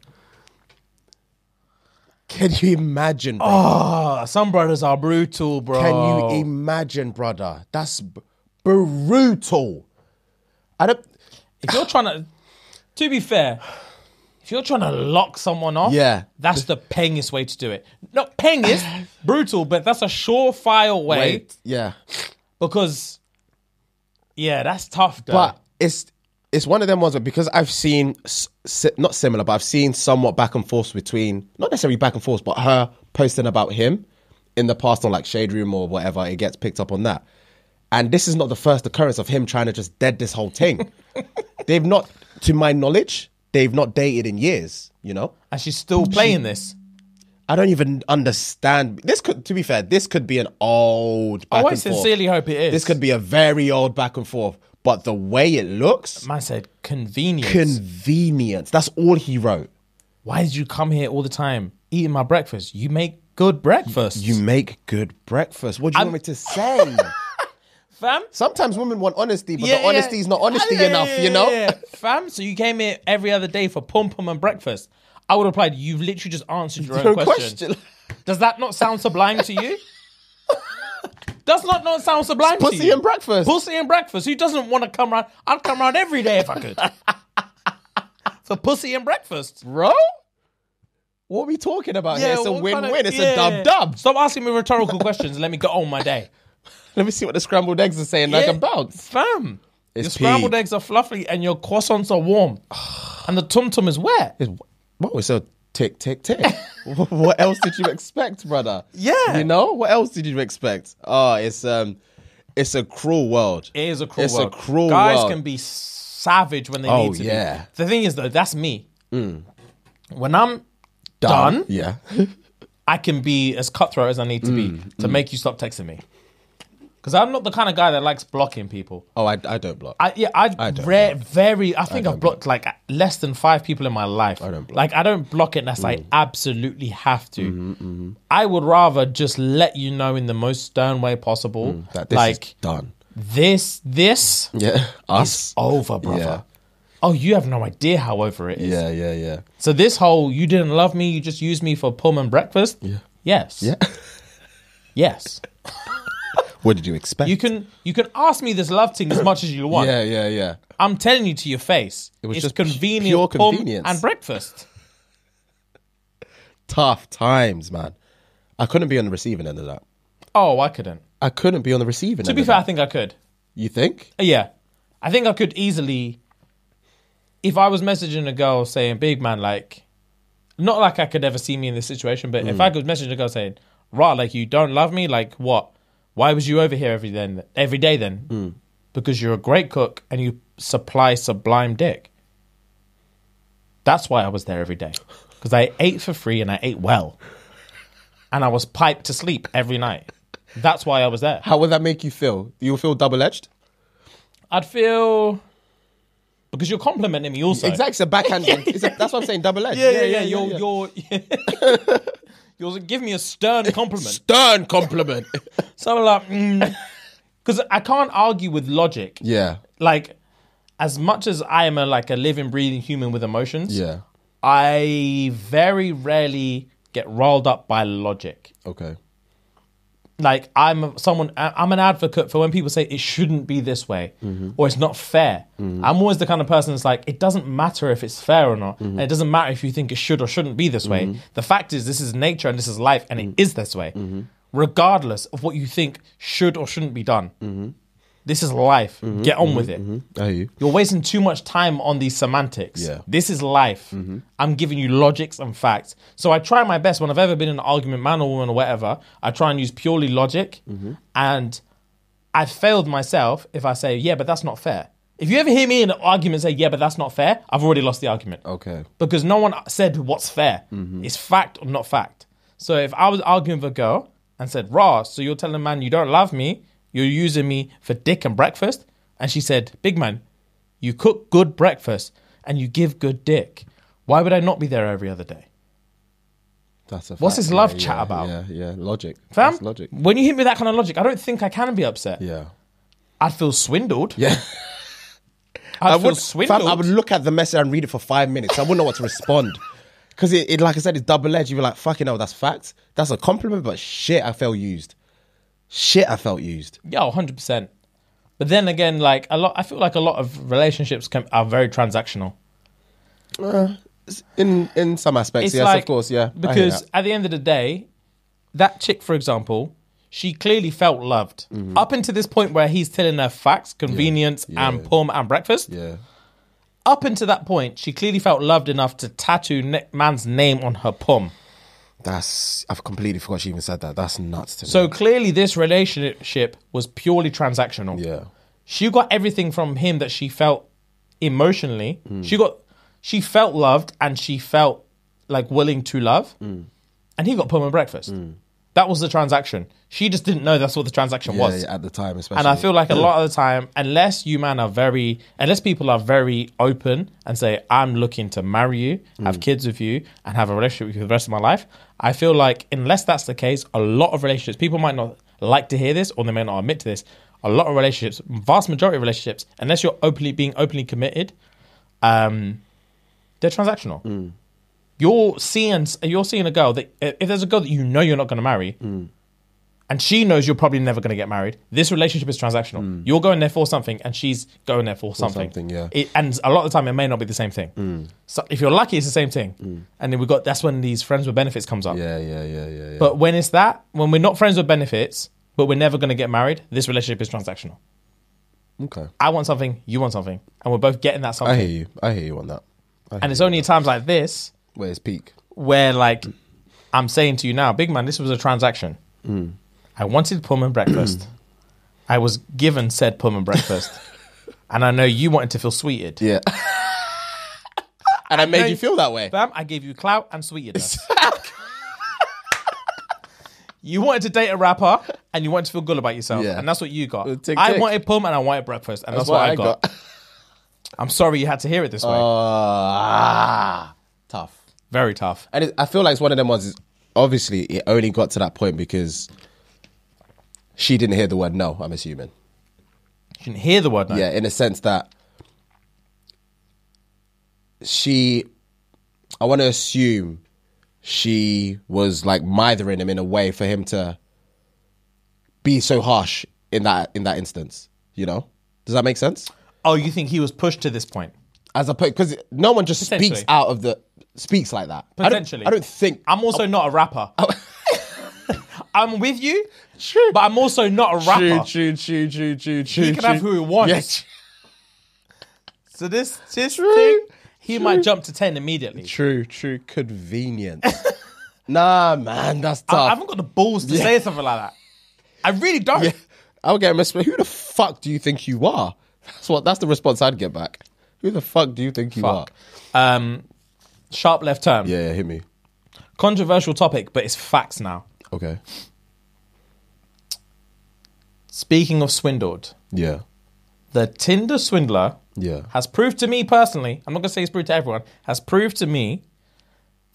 Can you imagine, bro? Oh, some brothers are brutal, bro. Can you imagine, brother? That's b- brutal. I don't. if you're trying to, to be fair, if you're trying to lock someone off, Yeah. that's the pengest way to do it. Not pengest, brutal, but that's a surefire way Wait, yeah, because, yeah, that's tough. Though. but it's it's one of them ones where because I've seen si- not similar, but I've seen somewhat back and forth between not necessarily back and forth, but her posting about him in the past on like Shade Room or whatever. It gets picked up on that, and this is not the first occurrence of him trying to just dead this whole thing. they've not, to my knowledge, they've not dated in years. You know. and she's still playing this. I don't even understand. This could, to be fair, this could be an old back Oh, I and forth. sincerely hope it is. This could be a very old back and forth. But the way it looks, Man said convenience. convenience. That's all he wrote. Why did you come here all the time eating my breakfast? You make good breakfast. You make good breakfast. What do you I'm- want me to say? Fam. Sometimes women want honesty, but Yeah, the yeah. honesty is not honesty Yeah, yeah, enough, yeah, you know? yeah, yeah. Fam, so you came here every other day for pom pom and breakfast. I would have replied, you've literally just answered your own Your question. Does that not sound sublime to you? Does not not sound sublime to you? Pussy you? and breakfast. Pussy and breakfast. Who doesn't want to come around? I'd come around every day if I could. for pussy and breakfast. Bro? What are we talking about here? It's a what win kind win. of- It's yeah. a dub dub. Stop asking me rhetorical questions and let me get on my day. Let me see what the scrambled eggs are saying. Yeah. can bounce. Fam, It's your scrambled eggs are fluffy and your croissants are warm. and the tum tum is wet. It's- What was a tick tick tick? what else did you expect, brother? Yeah. you know what else did you expect? Oh, it's um, it's a cruel world. It is a cruel It's world. a cruel Guys world. can be savage when they Oh, need to yeah. Mm. be. The thing is though, that's me. When I'm done, Yeah, I can be as cutthroat as I need to be Mm, to make you stop texting me. Because I'm not the kind of guy that likes blocking people. Oh, I, I don't block. I yeah, I, don't rare, very. I think I've blocked like less than five people in my life. I don't block. Mm. Like I don't block it unless I absolutely have to. Mm-hmm, I would rather just let you know in the most stern way possible. Mm, that this like is done. this, this Yeah, us. over, brother. Yeah. Oh, you have no idea how over it is. Yeah, yeah, yeah. So this whole you didn't love me, you just used me for pum and breakfast. Yeah. Yes. Yeah. Yes. What did you expect? You can you can ask me this love thing as much as you want. Yeah, yeah, yeah. I'm telling you to your face. It was it's just convenient pure convenience. and breakfast. Tough times, man. I couldn't be on the receiving end of that. Oh, I couldn't. I couldn't be on the receiving end. To end be of fair, I think I could. You think? Uh, Yeah. I think I could easily if I was messaging a girl saying, Big man, like not like I could ever see me in this situation, but if I could message a girl saying, Right, like you don't love me, like what? Why was you over here every then every day then? Mm. Because you're a great cook and you supply sublime dick. That's why I was there every day. Because I ate for free and I ate well. And I was piped to sleep every night. That's why I was there. How would that make you feel? You feel double edged? I'd feel because you're complimenting me also. Exactly. It's a backhand. it's a, that's what I'm saying. Double edged. Yeah, yeah, yeah. You're, you're, you're give me a stern compliment. stern compliment. So I'm like, mm. because I can't argue with logic. yeah, Like, as much as I am a like a living, breathing human with emotions, yeah. I very rarely get riled up by logic. Okay. Like I'm someone I'm an advocate for when people say it shouldn't be this way mm-hmm. or it's not fair. Mm-hmm. I'm always the kind of person that's like it doesn't matter if it's fair or not. Mm-hmm. And it doesn't matter if you think it should or shouldn't be this way. The fact is this is nature and this is life and it is this way. Regardless of what you think should or shouldn't be done. This is life. Mm-hmm, Get on mm-hmm, with it. Mm-hmm. Hear you. You're wasting too much time on these semantics. Yeah. This is life. I'm giving you logics and facts. So I try my best when I've ever been in an argument, man or woman or whatever, I try and use purely logic. And I failed myself if I say, yeah, but that's not fair. If you ever hear me in an argument say, yeah, but that's not fair, I've already lost the argument. Okay. Because no one said what's fair. It's fact or not fact. So if I was arguing with a girl and said, Raw, so you're telling a man you don't love me, you're using me for dick and breakfast, and she said, Big man, you cook good breakfast and you give good dick. Why would I not be there every other day? That's a What's fact. this love Yeah, chat yeah, about? Yeah, yeah. Logic. Fam, That's logic. when you hit me with that kind of logic, I don't think I can be upset. Yeah. I'd feel swindled. Yeah. I'd I feel would, swindled. fam, I would look at the message and read it for five minutes. I wouldn't know what to respond. Because it, it, like I said, it's double edged. You're like, fucking hell, that's facts. That's a compliment, but shit, I felt used. Shit, I felt used. Yeah, hundred percent. But then again, like a lot, I feel like a lot of relationships can, are very transactional. In in some aspects, It's yes, like of course, yeah. Because at the end of the day, that chick, for example, she clearly felt loved up until this point where he's telling her facts, convenience, Mm-hmm. Yeah. and pum and breakfast. yeah, Up until that point, she clearly felt loved enough to tattoo ne- man's name on her pum. That's I've completely forgot she even said that. That's nuts to me. So clearly, this relationship was purely transactional. yeah, she got everything from him that she felt emotionally. Mm. She got she felt loved and she felt like willing to love. Mm. And he got pum and breakfast. That was the transaction. She just didn't know that's what the transaction yeah, was. at the time, especially. And I feel like a lot of the time, unless you man are very, unless people are very open and say, I'm looking to marry you, Mm. have kids with you, and have a relationship with you for the rest of my life, I feel like unless that's the case, a lot of relationships, people might not like to hear this or they may not admit to this. A lot of relationships, vast majority of relationships, unless you're openly being openly committed, um, they're transactional. Mm. You're seeing you're seeing a girl that if there's a girl that you know you're not going to marry, Mm. And she knows you're probably never going to get married. This relationship is transactional. Hmm. You're going there for something, and she's going there for, something. Mm. something, yeah. It, and a lot of the time, it may not be the same thing. Hmm. So if you're lucky, it's the same thing. Hmm. And then we got that's when these friends with benefits comes up. yeah, yeah, yeah, yeah, yeah. But when it's that, when we're not friends with benefits, but we're never going to get married, this relationship is transactional. okay, I want something, you want something, and we're both getting that something. I hear you. I hear you on that. And it's only in times like this where it's peak. where like I'm saying to you now, big man, this was a transaction. I wanted pum and breakfast. I was given said pum and breakfast, and I know you wanted to feel sweeted. Yeah. and I made know- you feel that way. Bam, I gave you clout and sweetedness. you wanted to date a rapper, and you wanted to feel good about yourself, Yeah. and that's what you got. Tick, I wanted Pum and I wanted breakfast, and that's, what, I got. I'm sorry you had to hear it this way. Ah, tough. Very tough. And it, I feel like it's one of them ones. Is obviously, it only got to that point because she didn't hear the word no. I'm assuming. You didn't hear the word no. Yeah, in a sense that she, I want to assume she was like mithering him in a way for him to be so harsh in that in that instance. You know, does that make sense? Oh, you think he was pushed to this point? As a because no one just speaks out of the speaks like that. I don't- Potentially. I don't, think. I'm also not a rapper. I'm with you, but I'm also not a rapper. true, true, true, true, true. He can have who he wants. Yes. So this this thing, he might jump to ten immediately. True, true. Convenient. nah, man, that's tough. I haven't got the balls to say something like that. I really don't. Yeah. I'll get respect. Who the fuck do you think you are? That's what. That's the response I'd get back. Who the fuck do you think you Fuck. Um, sharp left turn. Yeah, yeah, hit me. Controversial topic, but it's facts now. Okay. Speaking of swindled, Yeah, the Tinder swindler yeah. has proved to me personally, I'm not going to say it's proved to everyone, has proved to me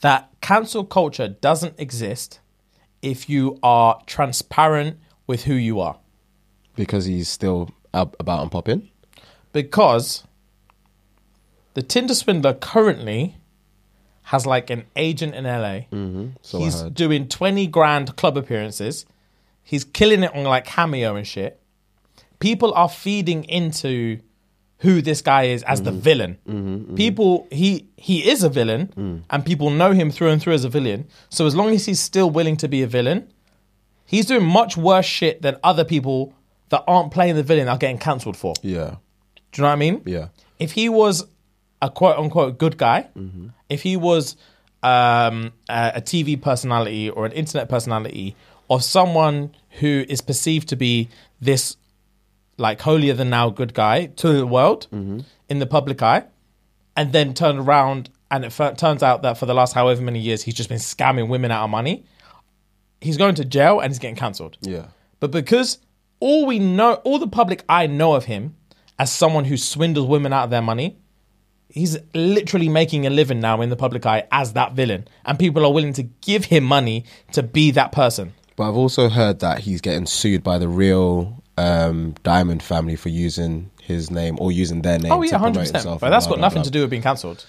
that cancel culture doesn't exist if you are transparent with who you are. Because he's still up about and popping. Because the Tinder swindler currently has like an agent in LA. So He's doing 20 grand club appearances. He's killing it on like Cameo and shit. People are feeding into who this guy is as the Mm-hmm. villain. People, he he is a villain, Mm. and people know him through and through as a villain. So as long as he's still willing to be a villain, he's doing much worse shit than other people that aren't playing the villain are getting cancelled for. Yeah, Do you know what I mean? yeah. if he was a quote unquote good guy, if he was um, a, a TV personality or an internet personality, or someone who is perceived to be this like holier than now good guy to the world in the public eye, and then turned around and it f- turns out that for the last however many years he's just been scamming women out of money. He's going to jail and he's getting cancelled. Yeah. But because all we know, all the public eye know of him as someone who swindles women out of their money, he's literally making a living now in the public eye as that villain. And people are willing to give him money to be that person. But I've also heard that he's getting sued by the real um, Diamond family for using his name or using their name. Oh, yeah, 100%. But and that's blah, got nothing blah. to do with being cancelled.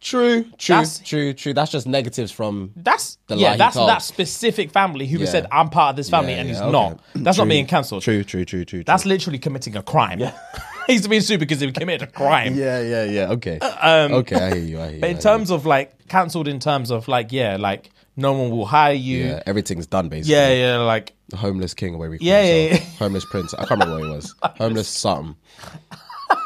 True, true, That's- true, true, true. That's just negatives from That's The yeah, that's that specific family who Yeah. said I'm part of this family Yeah, and yeah, he's okay. not. That's not being cancelled. True, true, true, true. That's true. literally committing a crime. he's being sued because he committed a crime. yeah, yeah, yeah. Okay, okay. I hear you. I hear you. Um, But in I terms of like cancelled, in terms of like yeah, like no one will hire you. yeah, everything's done basically. Yeah, yeah, like The homeless king, where we call Yeah, himself. yeah, yeah. homeless prince. I can't remember what he was. homeless something.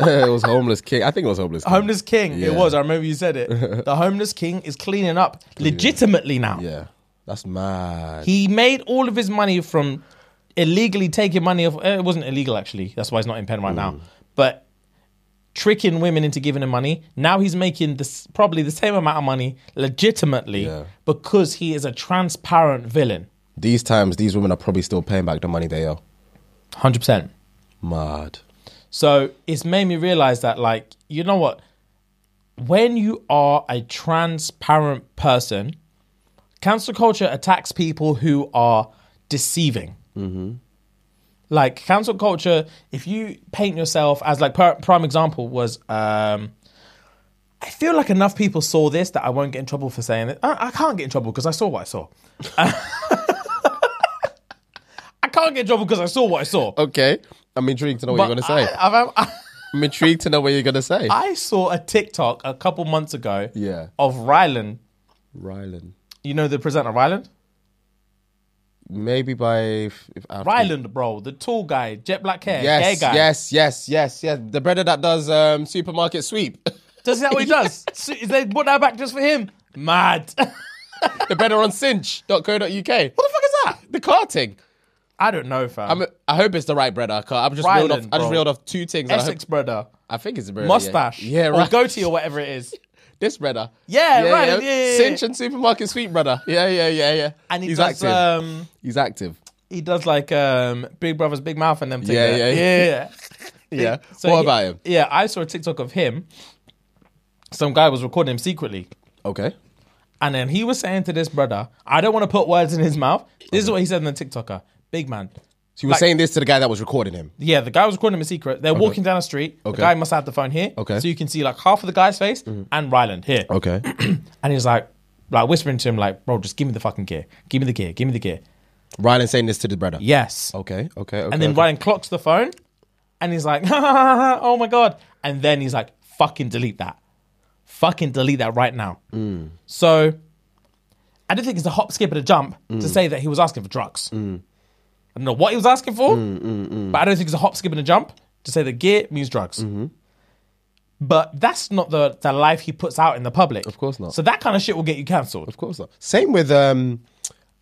it was homeless king. I think it was homeless. King. homeless king. Yeah. It was. I remember you said it. the homeless king is cleaning up legitimately now. Yeah, that's mad. He made all of his money from illegally taking money off. eh, It wasn't illegal actually. That's why he's not in pen right Mm. now. But tricking women into giving him money. Now he's making this probably the same amount of money legitimately Yeah. because he is a transparent villain. These times, these women are probably still paying back the money they owe. Hundred percent. Mad. So it's made me realize that, like, you know what? When you are a transparent person, cancel culture attacks people who are deceiving. Mm-hmm. Like cancel culture, if you paint yourself as like per, prime example was, um, I feel like enough people saw this that I won't get in trouble for saying it. I, I can't get in trouble because I saw what I saw. I can't get in trouble because I saw what I saw. Okay, I'm intrigued to know what But you're gonna say. I, I've- I, I'm intrigued to know what you're gonna say. I saw a TikTok a couple months ago Yeah. of Rylan. Rylan. You know the presenter Rylan? Maybe by if, if after- Rylan, bro, the tall guy, jet black hair, Yes, gay guy. yes, yes, yes, yes. The brother that does um, supermarket sweep. Does that what he does? So, Is they put that back just for him? Mad. the brother on cinch.co.uk. What the fuck is that? The carting. I don't know, fam. I'm, I hope it's the right brother. I'm just reeled off. Rylan, I just bro. reeled off two things. and I, hope, Essex brother, I think it's the brother. mustache, Yeah, yeah or goatee or whatever it is. This brother. Yeah, right, yeah, yeah, yeah. Cinch and supermarket sweep brother. Yeah, yeah, yeah, yeah. And he He's does, active. um, He's active. he does like um, Big Brother's Big Mouth and them. things Yeah, yeah, yeah, yeah. Yeah. So what he- about him? Yeah, I saw a TikTok of him. Some guy was recording him secretly. Okay. And then he was saying to this brother, I don't want to put words in his mouth. This is what he said in the TikToker. Big man. So he was Like- saying this to the guy that was recording him. Yeah, the guy was recording him in secret. They're walking down the street. Okay. The guy must have the phone here. Okay. So you can see like half of the guy's face and Rylan here. Okay. And he's like, like whispering to him, like, bro, just give me the fucking gear. Give me the gear. Give me the gear. Rylan saying this to the brother. Yes. Okay. Okay. okay And then okay. Ryan clocks the phone and he's like, oh my God. And then he's like, fucking delete that. Fucking delete that right now. Mm. So I don't think it's a hop, skip, and a jump Mm. to say that he was asking for drugs. I don't know what he was asking for, Mm, but I don't think it's a hop, skip, and a jump to say that gear means drugs. Mm-hmm. But that's not the, the life he puts out in the public. Of course not. So that kind of shit will get you cancelled. Of course not. Same with um,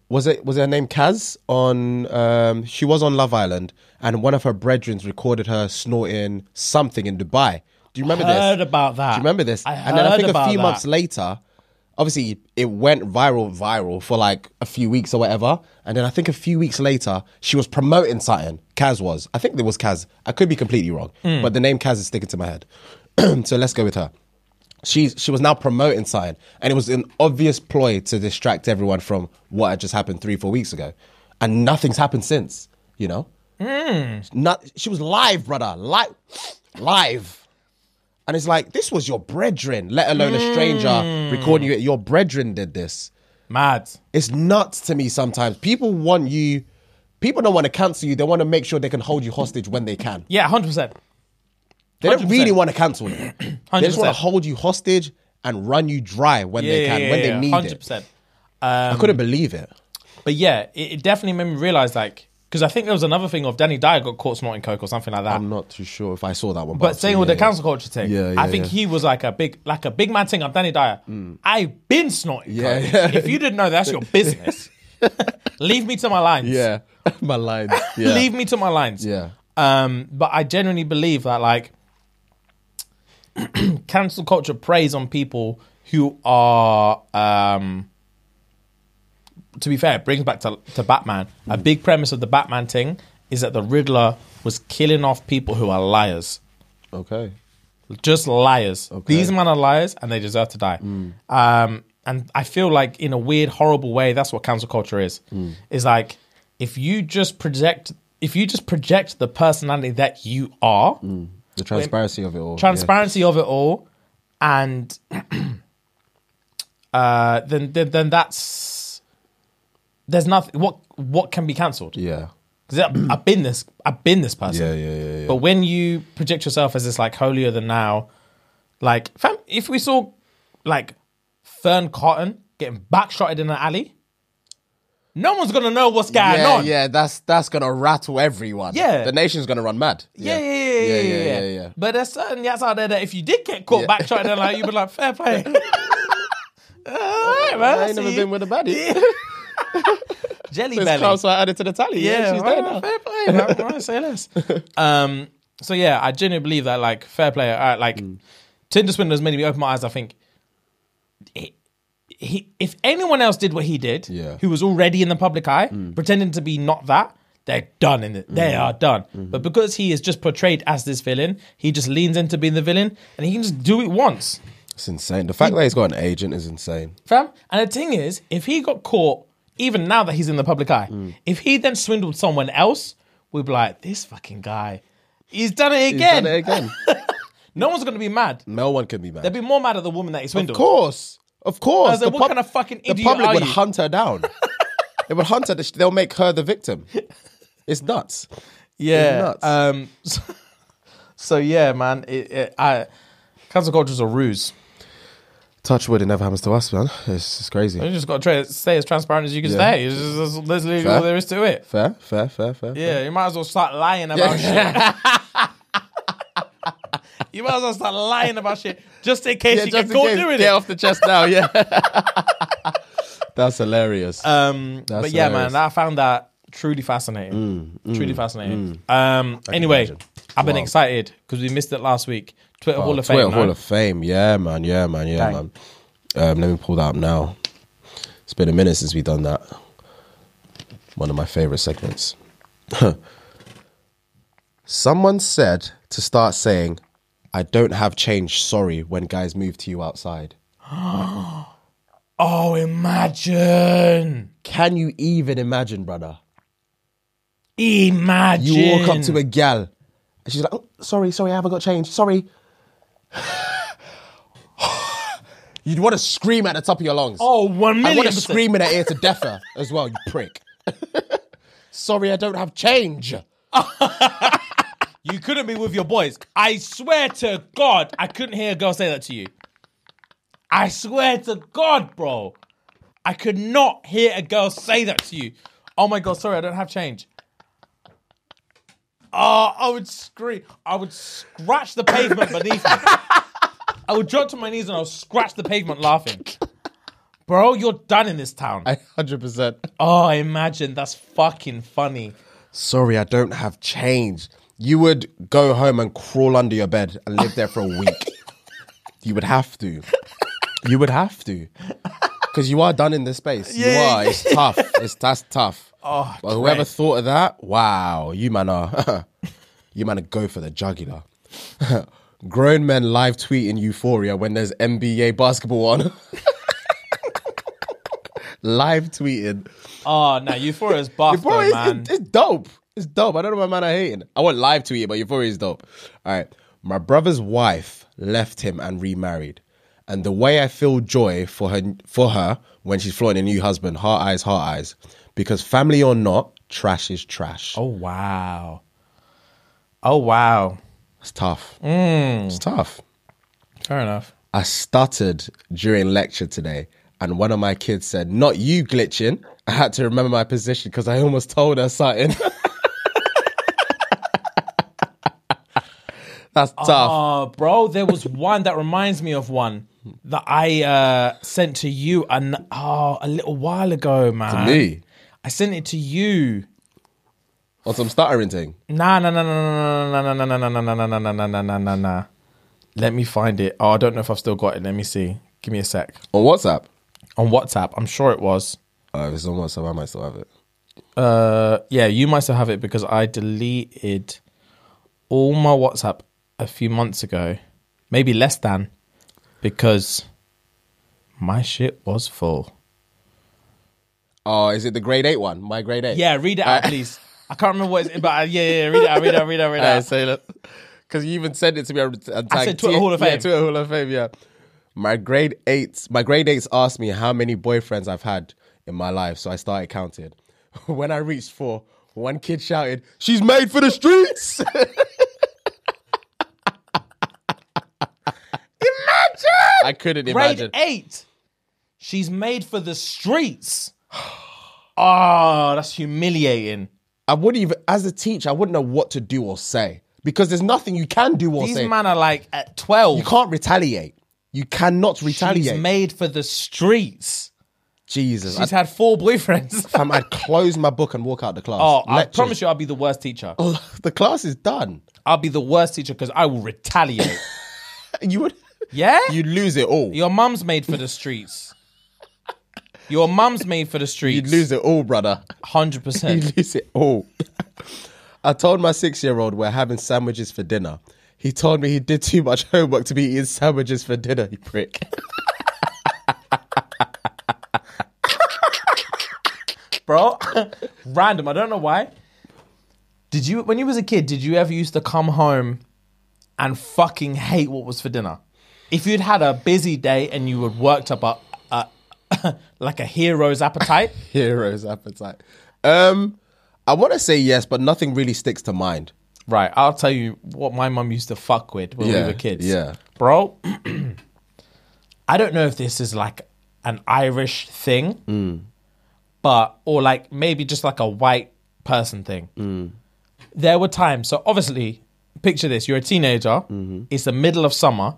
was it was her name Kaz on? Um, she was on Love Island, and one of her brethren recorded her snorting something in Dubai. Do you remember this? I Heard this? about that. Do you remember this? I and then I heard think a about few that. months later, obviously it went viral, viral for like a few weeks or whatever. And then I think a few weeks later, she was promoting something. Kaz was. I think it was Kaz. I could be completely wrong, Hmm. but the name Kaz is sticking to my head. so let's go with her. She's she was now promoting something, and it was an obvious ploy to distract everyone from what had just happened three, four weeks ago, and nothing's happened since. You know, not she was live, brother, live, live, and it's like this was your brethren, let alone a stranger mm. recording you. Your brethren did this. Mad. It's nuts to me sometimes. People want you. People don't want to cancel you. They want to make sure they can hold you hostage when they can. Yeah, 100%. They don't 100%. really want to cancel you. They just want to hold you hostage and run you dry when they can, when they need it. 100%. I couldn't um, believe it. But yeah, it, it definitely made me realize, like, because I think there was another thing of Danny Dyer got caught snorting coke or something like that. I'm not too sure if I saw that one. but but saying yeah, with the yeah. cancel culture thing, Yeah, I think he was like a big, like a big man thing. I'm Danny Dyer. I've been snorting coke. If you didn't know, that's your business. Leave me to my lines. Yeah, my lines. Yeah. Leave me to my lines. Yeah. Um, but I genuinely believe that like cancel culture preys on people who are um to be fair, it brings back to, to Batman. A big premise of the Batman thing is that the Riddler was killing off people who are liars. Okay. Just liars. Okay. These men are liars and they deserve to die. Um, and I feel like in a weird, horrible way, that's what cancel culture is. Is like if you just project if you just project the personality that you are, The transparency of it all. transparency of it all, and uh, then, then then that's there's nothing. What what can be cancelled? Yeah. Because I've been this. I've been this person. Yeah, yeah, yeah, yeah. But when you project yourself as this like holier than now, like fam, if we saw like Fearne Cotton getting backshotted in an alley, no one's gonna know what's going yeah, on. yeah, that's that's gonna rattle everyone. Yeah. the nation's gonna run mad. Yeah, yeah, yeah, yeah, yeah, yeah, yeah. But there's certain yats out there that if you did get caught Yeah. backshotted, like you'd be like, fair play. All right, man. I ain't never see been with a baddie. Jelly This belly. clown I added to the tally. Yeah, Yeah, she's well, there now. fair play. man. I won't say less. Um, so yeah, I genuinely believe that like fair play. Uh, like Mm. Tinder Swindler has made me open my eyes. I think he, he, if anyone else did what he did, Yeah. Mm. who was already in the public eye, pretending to be not that, they're done in it. They are done. Mm-hmm. But because he is just portrayed as this villain, he just leans into being the villain, and he can just do it once. It's insane. The fact that he's got an agent is insane. Fam. And the thing is, if he got caught, even now that he's in the public eye, Mm. if he then swindled someone else, we'd be like, this fucking guy, he's done it He's again. done it again. No one's going to be mad. no one can be mad. They'd be more mad at the woman that he swindled. Of course, of course. Like, what kind of fucking idiot the public would you? hunt her down. they would hunt her. They'll make her the victim. It's nuts. Yeah. nuts. Um, so, so yeah, man, it, it, I, cancel culture is a ruse. Touch wood, it never happens to us, man. It's, it's crazy. You just got to try stay as transparent as you can Yeah. stay. It's just, that's, literally Fair. all there is to it. Fair, fair, fair, fair. Yeah, you might as well start lying about shit. you might as well start lying about shit just in case Yeah, you get caught case, doing get it. off the chest now. Yeah, that's hilarious. Um, That's but yeah, hilarious. man, I found that truly fascinating. truly fascinating. Um, anyway. I've been Wow. excited because we missed it last week. Twitter Hall of Fame. Twitter no? Hall of Fame. Yeah, man. Yeah, man. Yeah, Bang. man. Um, let me pull that up now. It's been a minute since we've done that. One of my favorite segments. Someone said to start saying, I don't have change, sorry, when guys move to you outside. Oh, imagine. Can you even imagine, brother? Imagine. You walk up to a gal and she's like, oh, sorry, sorry, I haven't got change. Sorry. You'd want to scream at the top of your lungs. Oh, one I want to percent. scream in her ear to death her as well, you prick. sorry, I don't have change. You couldn't be with your boys. I swear to God, I couldn't hear a girl say that to you. I swear to God, bro. I could not hear a girl say that to you. Oh my God, sorry, I don't have change. Oh, I would scream. I would scratch the pavement beneath me. I would jump to my knees and I would scratch the pavement laughing. Bro, you're done in this town. I 100%. Oh, imagine. That's fucking funny. Sorry, I don't have change. You would go home and crawl under your bed and live there for a week. you would have to. You would have to. Because you are done in this space. you Yeah. are. It's tough. It's that's tough. Oh, But whoever thought of that, wow, you man are you man are go for the jugular. Grown men live tweeting euphoria when there's NBA basketball on. live tweeting. Oh, no, Euphoria's buff, though, Euphoria is man. it's, it's dope. It's dope. I don't know why man are hating. I want live tweet but Euphoria is dope. All right. My brother's wife left him and remarried. And the way I feel joy for her for her when she's flaunting a new husband, heart eyes, heart eyes. Because family or not, trash is trash. Oh wow. Oh wow. It's tough. Mm. It's tough. Fair enough. I stuttered during lecture today, and one of my kids said, Not you glitching. I had to remember my position because I almost told her something. That's tough. Oh, bro, there was one that reminds me of one that I uh, sent to you an oh a little while ago, man. To me? I sent it to you. On some stuttering thing. Nah, nah, nah, nah, nah, nah, nah, nah, nah, nah, nah, nah, nah, nah, nah, nah, nah. Let me find it. Oh, I don't know if I've still got it. Let me see. Give me a sec. On WhatsApp. On WhatsApp, I'm sure it was. Uh, if it's on WhatsApp, I might still have it. Uh, yeah, you might still have it because I deleted all my WhatsApp a few months ago, maybe less than, because my shit was full. Oh, is it the grade eight one? My grade eight. Yeah, read it out, please. I can't remember what it's, but uh, yeah, yeah, read it out, read it out, read it out, read it out. say because you even sent it to me. I said Twitter Hall of Yeah, Fame. Twitter Hall of Fame. Yeah. My grade eights. My grade eights asked me how many boyfriends I've had in my life, so I started counting. When I reached four, one kid shouted, "She's made for the streets!" imagine. I couldn't Grade imagine. eight. She's made for the streets. Oh, that's humiliating. I wouldn't even, as a teacher, I wouldn't know what to do or say because there's nothing you can do or say. These say. men are like at 12. you can't retaliate. You cannot retaliate. She's made for the streets. Jesus, She's had four boyfriends. Fam, I'd close my book and walk out the class. Oh, I promise you, I'll be the worst teacher. Oh, the class is done. I'll be the worst teacher because I will retaliate. You would, Yeah? you'd lose it all. Your mum's made for the streets. Your mum's made for the streets. You'd lose it all, brother. 100%. You'd lose it all. I told my six-year-old we're having sandwiches for dinner. He told me he did too much homework to be eating sandwiches for dinner. You prick. Bro, random. I don't know why. Did you, when you was a kid, did you ever used to come home and fucking hate what was for dinner? If you'd had a busy day and you had worked up a like a hero's appetite, Hero's appetite. Um, I want to say yes, but nothing really sticks to mind. right? I'll tell you what my mum used to fuck with when we were kids. yeah. bro. I don't know if this is like an Irish thing, Mm. but or like maybe just like a white person thing. Mm. There were times. So obviously, picture this: you're a teenager. Mm-hmm. It's the middle of summer,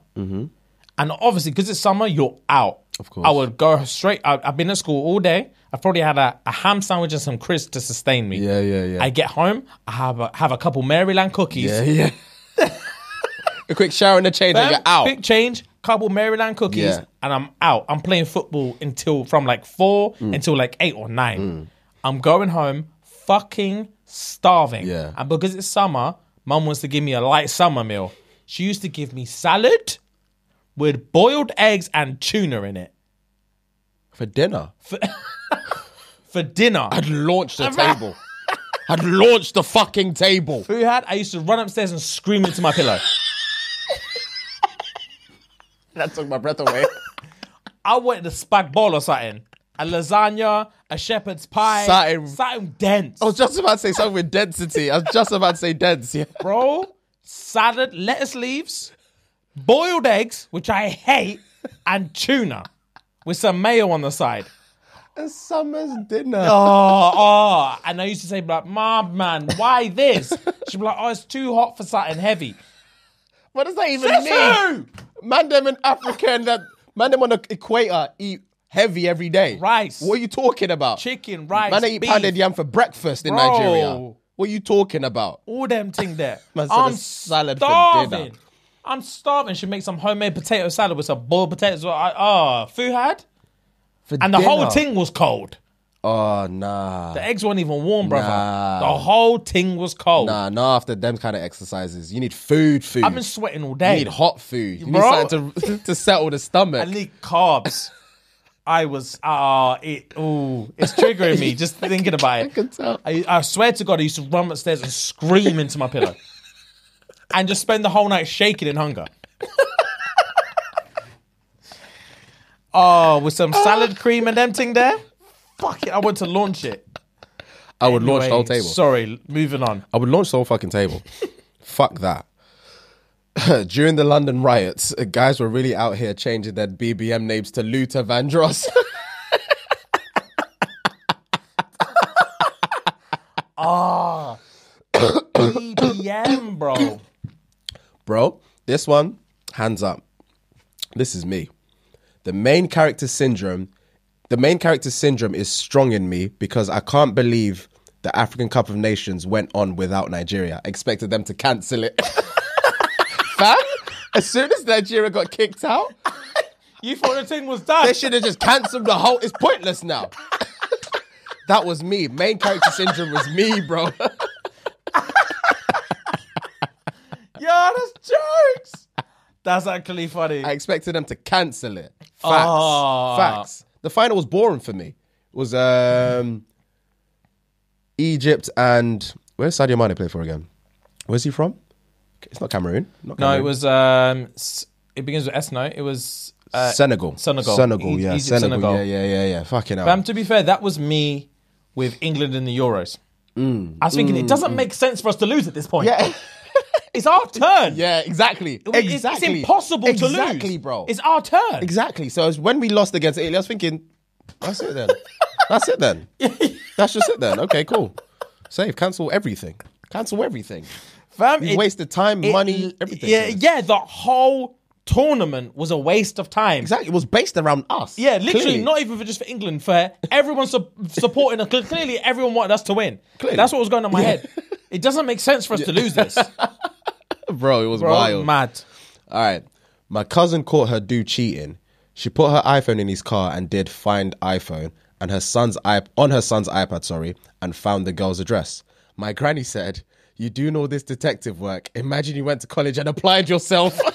and obviously because it's summer, you're out. Of course. I would go straight. I, I've been at school all day. I've probably had a, a ham sandwich and some crisps to sustain me. Yeah, yeah, yeah. I get home. I have a, have a couple Maryland cookies. Yeah, yeah. a quick shower and a change and you're out. Quick change, couple Maryland cookies, Yeah. and I'm out. I'm playing football until from like four Mm. until like eight or nine. I'm going home, fucking starving. Yeah. And because it's summer, mum wants to give me a light summer meal. She used to give me salad with boiled eggs and tuna in it For dinner. for dinner. I'd launch the table. I'd launch the fucking table. Who had? I used to run upstairs and scream into my pillow. That took my breath away. I wanted a spag bol or something. A lasagna, a shepherd's pie, Something- something dense. I was just about to say something with density. I was just about to say dense. Yeah. bro. Salad, lettuce leaves, boiled eggs, which I hate, and tuna with some mayo on the side. A summer's dinner. Oh, oh. And I used to say, like, Mom, man, why this? She'd be like, oh, it's too hot for something heavy. What does that even Says mean? who? Man, them in Africa and that man, them on the equator eat heavy every day. Rice. What are you talking about? Chicken, rice, Man, they eat beef. pounded yam for breakfast in Bro. Nigeria. What are you talking about? All them thing there. Man said a I'm salad for starving. dinner. I'm starving. Should make some homemade potato salad with some boiled potatoes. I, oh, Fuhad. For And the whole thing was cold. Oh nah. The eggs weren't even warm, brother. Nah. The whole thing was cold. Nah, nah. After them kind of exercises, you need food. Food. I've been sweating all day. you need hot food. You Bro. need something to, to settle the stomach. I need carbs. I was ah it ooh, it's triggering me just thinking about it. I can tell. I, I swear to God, I used to run upstairs and scream into my pillow, and just spend the whole night shaking in hunger. oh, with some salad uh. cream and them thing there. Fuck it, I want to launch it. I would launch the whole table. Sorry, moving on. I would launch the whole fucking table. Fuck that. During the London riots, guys were really out here changing their BBM names to Luther Vandross. BBM, bro. Bro, this one, hands up. This is me. The main character syndrome, the main character syndrome is strong in me because I can't believe the African Cup of Nations went on without Nigeria. I Expected them to cancel it. Fam, as soon as Nigeria got kicked out, You thought the thing was done. they should have just cancelled the whole. It's pointless now. that was me. Main character syndrome was me, bro. Yo, that's jokes. That's actually funny. I expected them to cancel it. Facts. Ah. Facts. The final was boring for me. It was um, Egypt and where's Sadio Mane play for again? Where's he from? It's not Cameroon. Not no, it was. Um, it begins with S. No, it was. Uh, Senegal. Senegal. Senegal. Yeah. Egypt, Senegal. Senegal. Yeah. Yeah. Yeah. Yeah. Fucking hell. Um, to be fair, that was me with England in the Euros. Mm. I was thinking it doesn't make sense for us to lose at this point. yeah. It's our turn. yeah. Exactly. It's- It's, Exactly. impossible to lose. Exactly, bro. It's our turn. Exactly. So when we lost against Italy, I was thinking, that's it then. that's it then. That's just it then. Okay, cool. Save. Cancel everything. Cancel everything. Fam, We it- wasted time, it- money, everything. Yeah, yeah. The whole tournament was a waste of time. Exactly. It was based around us. Yeah, literally, Clearly. not even for just for England, for everyone su- supporting us. Clearly, everyone wanted us to win. Clearly. That's what was going on in my head. It doesn't make sense for us to lose this. Bro, it was Bro, wild. mad. All right. My cousin caught her dude cheating. She put her iPhone in his car and did find iPhone and her son's iP- on her son's iPad, sorry, and found the girl's address. My granny said, "You doing all this detective work? Imagine you went to college and applied yourself."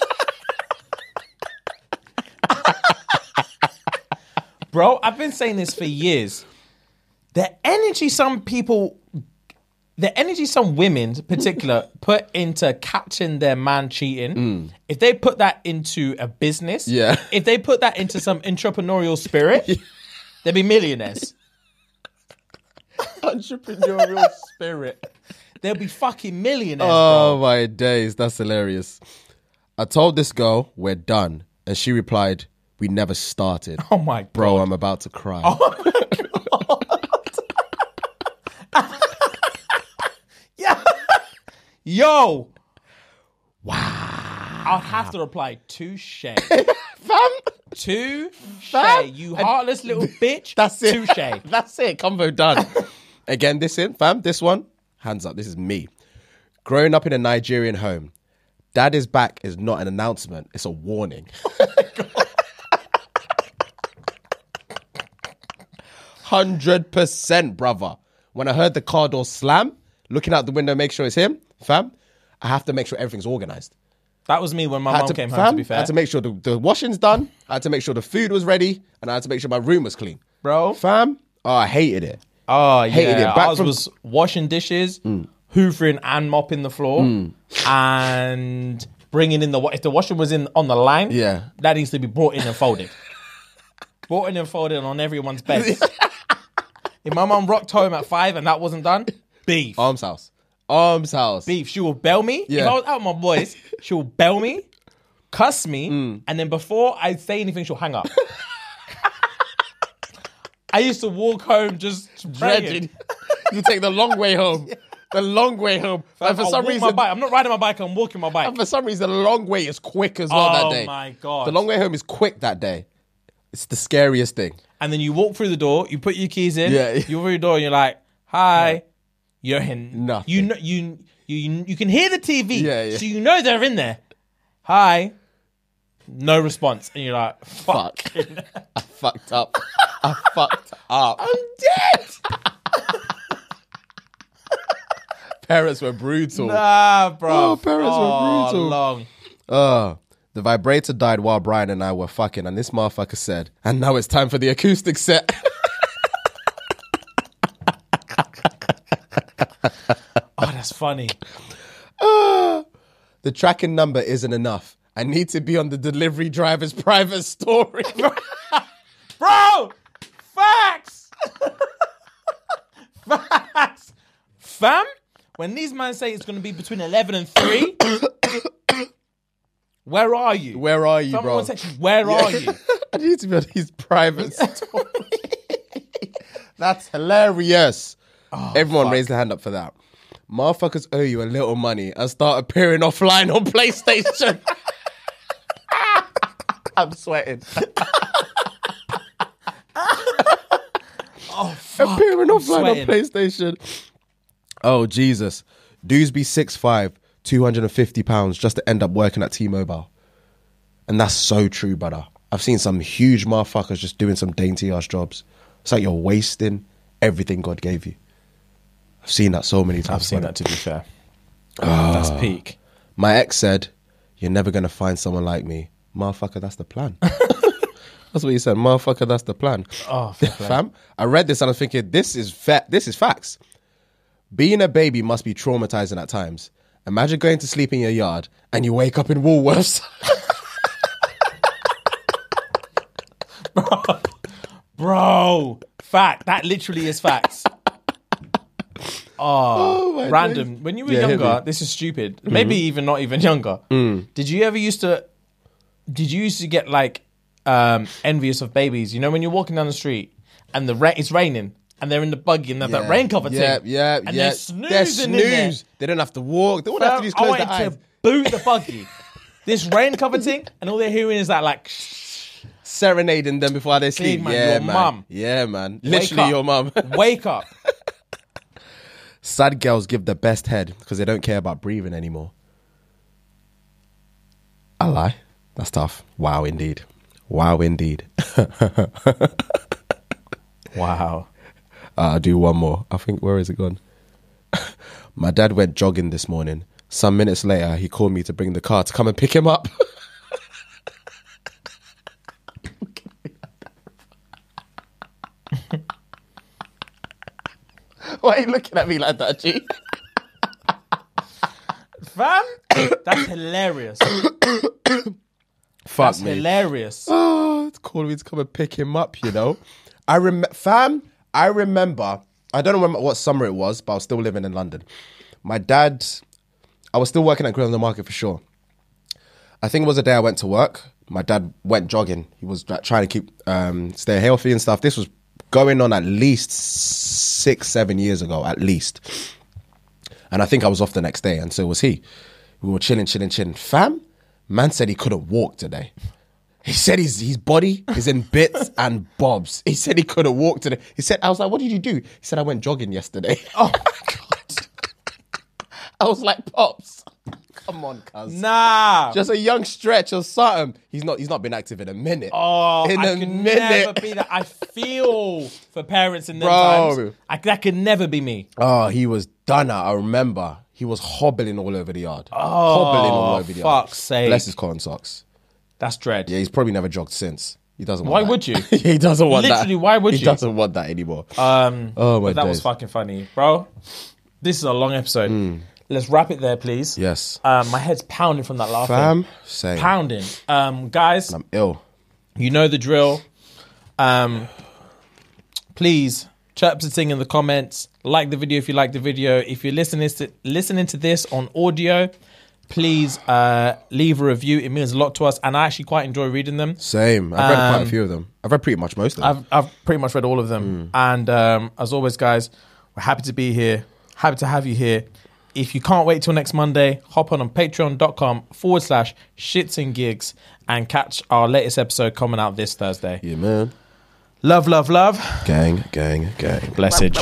Bro, I've been saying this for years. The energy some people, the energy some women in particular put into catching their man cheating, if they put that into a business, Mm. Yeah. if they put that into some entrepreneurial spirit, they'd be millionaires. Entrepreneurial spirit. They'll be fucking millionaires, Oh bro. my days, that's hilarious. I told this girl we're done, and she replied, "We never started." Oh my god. Bro, I'm about to cry. Yeah. Yo. Wow. I'd have to reply, touche. Fam, Touche. Fam. You heartless little bitch. That's it. Touche. That's it. Combo done. Again, this in, fam. This one, hands up. This is me. Growing up in a Nigerian home, dad is back is not an announcement. It's a warning. Oh Hundred percent, brother. When I heard the car door slam, looking out the window, make sure it's him, fam. I have to make sure everything's organized. That was me when my mom to, came fam, home, to be I had to make sure the, the washing's done. I had to make sure the food was ready, and I had to make sure my room was clean. Bro. Fam, oh, I hated it. Oh, yeah. Hated it. Back Ours from- was washing dishes, mm. hoovering and mopping the floor, mm. and bringing in the... If the washing was in on the line, Yeah. that needs to be brought in and folded. brought in and folded on everyone's bed. if my mom rocked home at five and that wasn't done, beef. Arms house. Arms house. beef. She will bell me. Yeah. If I was out with my boys, she will bell me, cuss me, Mm. and then before I say anything, she'll hang up. I used to walk home just Dreading. you take the long way home. The long way home. And for I'll some walk reason, my bike. I'm not riding my bike. I'm walking my bike. and for some reason, the long way is quick as well Oh that day. Oh my God. The long way home is quick that day. It's the scariest thing. and then you walk through the door. You put your keys in. Yeah. You open your door. and You're like, "Hi." You're in. Nothing. You know. You you you can hear the TV. Yeah, yeah. So you know they're in there. Hi. No response, and you're like, "Fuck." I fucked up. I fucked up. I'm dead. Parents were brutal. Nah, bro. Oh, parents were brutal. Long. Uh, the vibrator died while Brian and I were fucking, and this motherfucker said, and now it's time for the acoustic set. Oh, that's funny. the tracking number isn't enough. I need to be on the delivery driver's private story. Bro! Facts! Facts! Fam, when these men say it's going to be between 11 and 3, where are you? Where are you, Someone bro? wants to text you, where are you? I need to be on his private story. That's hilarious. Oh, Everyone fuck. raised their hand up for that. Motherfuckers owe you a little money and start appearing offline on PlayStation. I'm sweating. Oh, fuck. appearing offline on. PlayStation. Oh Jesus, dudes be 6'5", 250 pounds just to end up working at T-Mobile, and that's so true, brother. I've seen some huge motherfuckers just doing some dainty ass jobs. It's like you're wasting everything God gave you. I've seen that so many times. I've seen that. To be fair, Ah. that's peak. My ex said, "You're never gonna find someone like me, motherfucker. That's the plan." that's what he said, motherfucker. That's the plan. Oh, fam. I read this and I was thinking, this is fa- This is facts. Being a baby must be traumatizing at times. Imagine going to sleep in your yard and you wake up in Woolworths. Bro. bro. Fact. That literally is facts. Oh, my random. days. When you were Yeah, younger. Mm-hmm. this is stupid. Maybe even not even younger. Mm. Did you ever used to? Did you used to get like um envious of babies? You know, when you're walking down the street and the ra- it's raining and they're in the buggy and they have that rain cover yeah, thing. Yeah, and yeah. they're snoozing in there. snooze. They don't have to walk. They have to do is I close wanted their eyes. to boot the buggy. this rain cover thing, and all they're hearing is that like. Serenading them before they sleep. man, yeah, your man. mum. Yeah, man. Literally your mum. Wake up. Sad girls give the best head because they don't care about breathing anymore. I lie. That's tough. Wow, indeed. Wow, indeed. Wow. Uh, I'll do one more. I think, where is it gone? My dad went jogging this morning. Some minutes later, he called me to bring the car to come and pick him up. Why are you looking at me like that, G? Fam, that's hilarious. Fuck That's me. hilarious. Oh, it's called me to come and pick him up, you know? I rem fam, I remember, I don't remember what summer it was, but I was still living in London. My dad, I was still working at Grill on the Market for sure. I think it was a day I went to work. My dad went jogging. He was like, trying to keep, um, stay healthy and stuff. This was going on at least six, seven years ago, at least. And I think I was off the next day, and so was he. We were chilling, chilling, chilling. Fam, man said he couldn't walk today. He said his his body is in bits and bobs. He said he couldn't walk today. He said, I was like, what did you do? He said, I went jogging yesterday. Oh my God. I was like, Pops, come on, cuz. Nah. Just a young stretch or something. He's not he's not been active in a minute. oh, in I a could minute. never be that. I feel for parents in them Bro. times. I, that could never be me. Oh, he was done out. I remember. He was hobbling all over the yard. hobbling all over the yard. Oh, fuck's sake. Bless his cotton socks. That's dread. Yeah, he's probably never jogged since. He doesn't want Why that. would you? he doesn't want that. Literally, why would you? he you? doesn't want that anymore. Um, oh my but that was days. fucking funny, bro. This is a long episode. Let's wrap it there, please. yes. Um, my head's pounding from that laughing. Fam, same. Pounding. Um, guys, I'm ill. you know the drill. Um, please chirp the thing in the comments. Like the video if you like the video. If you're listening to listening to this on audio, please uh, leave a review. It means a lot to us, and I actually quite enjoy reading them. Same. I've read quite Um, a few of them. I've read pretty much most of them. I've I've pretty much read all of them, and um, as always, guys, we're happy to be here. Happy to have you here. If you can't wait till next Monday, hop on on patreon.com forward slash shits and gigs and catch our latest episode coming out this Thursday. yeah, man. Love, love, love. Gang, gang, gang. Blessage.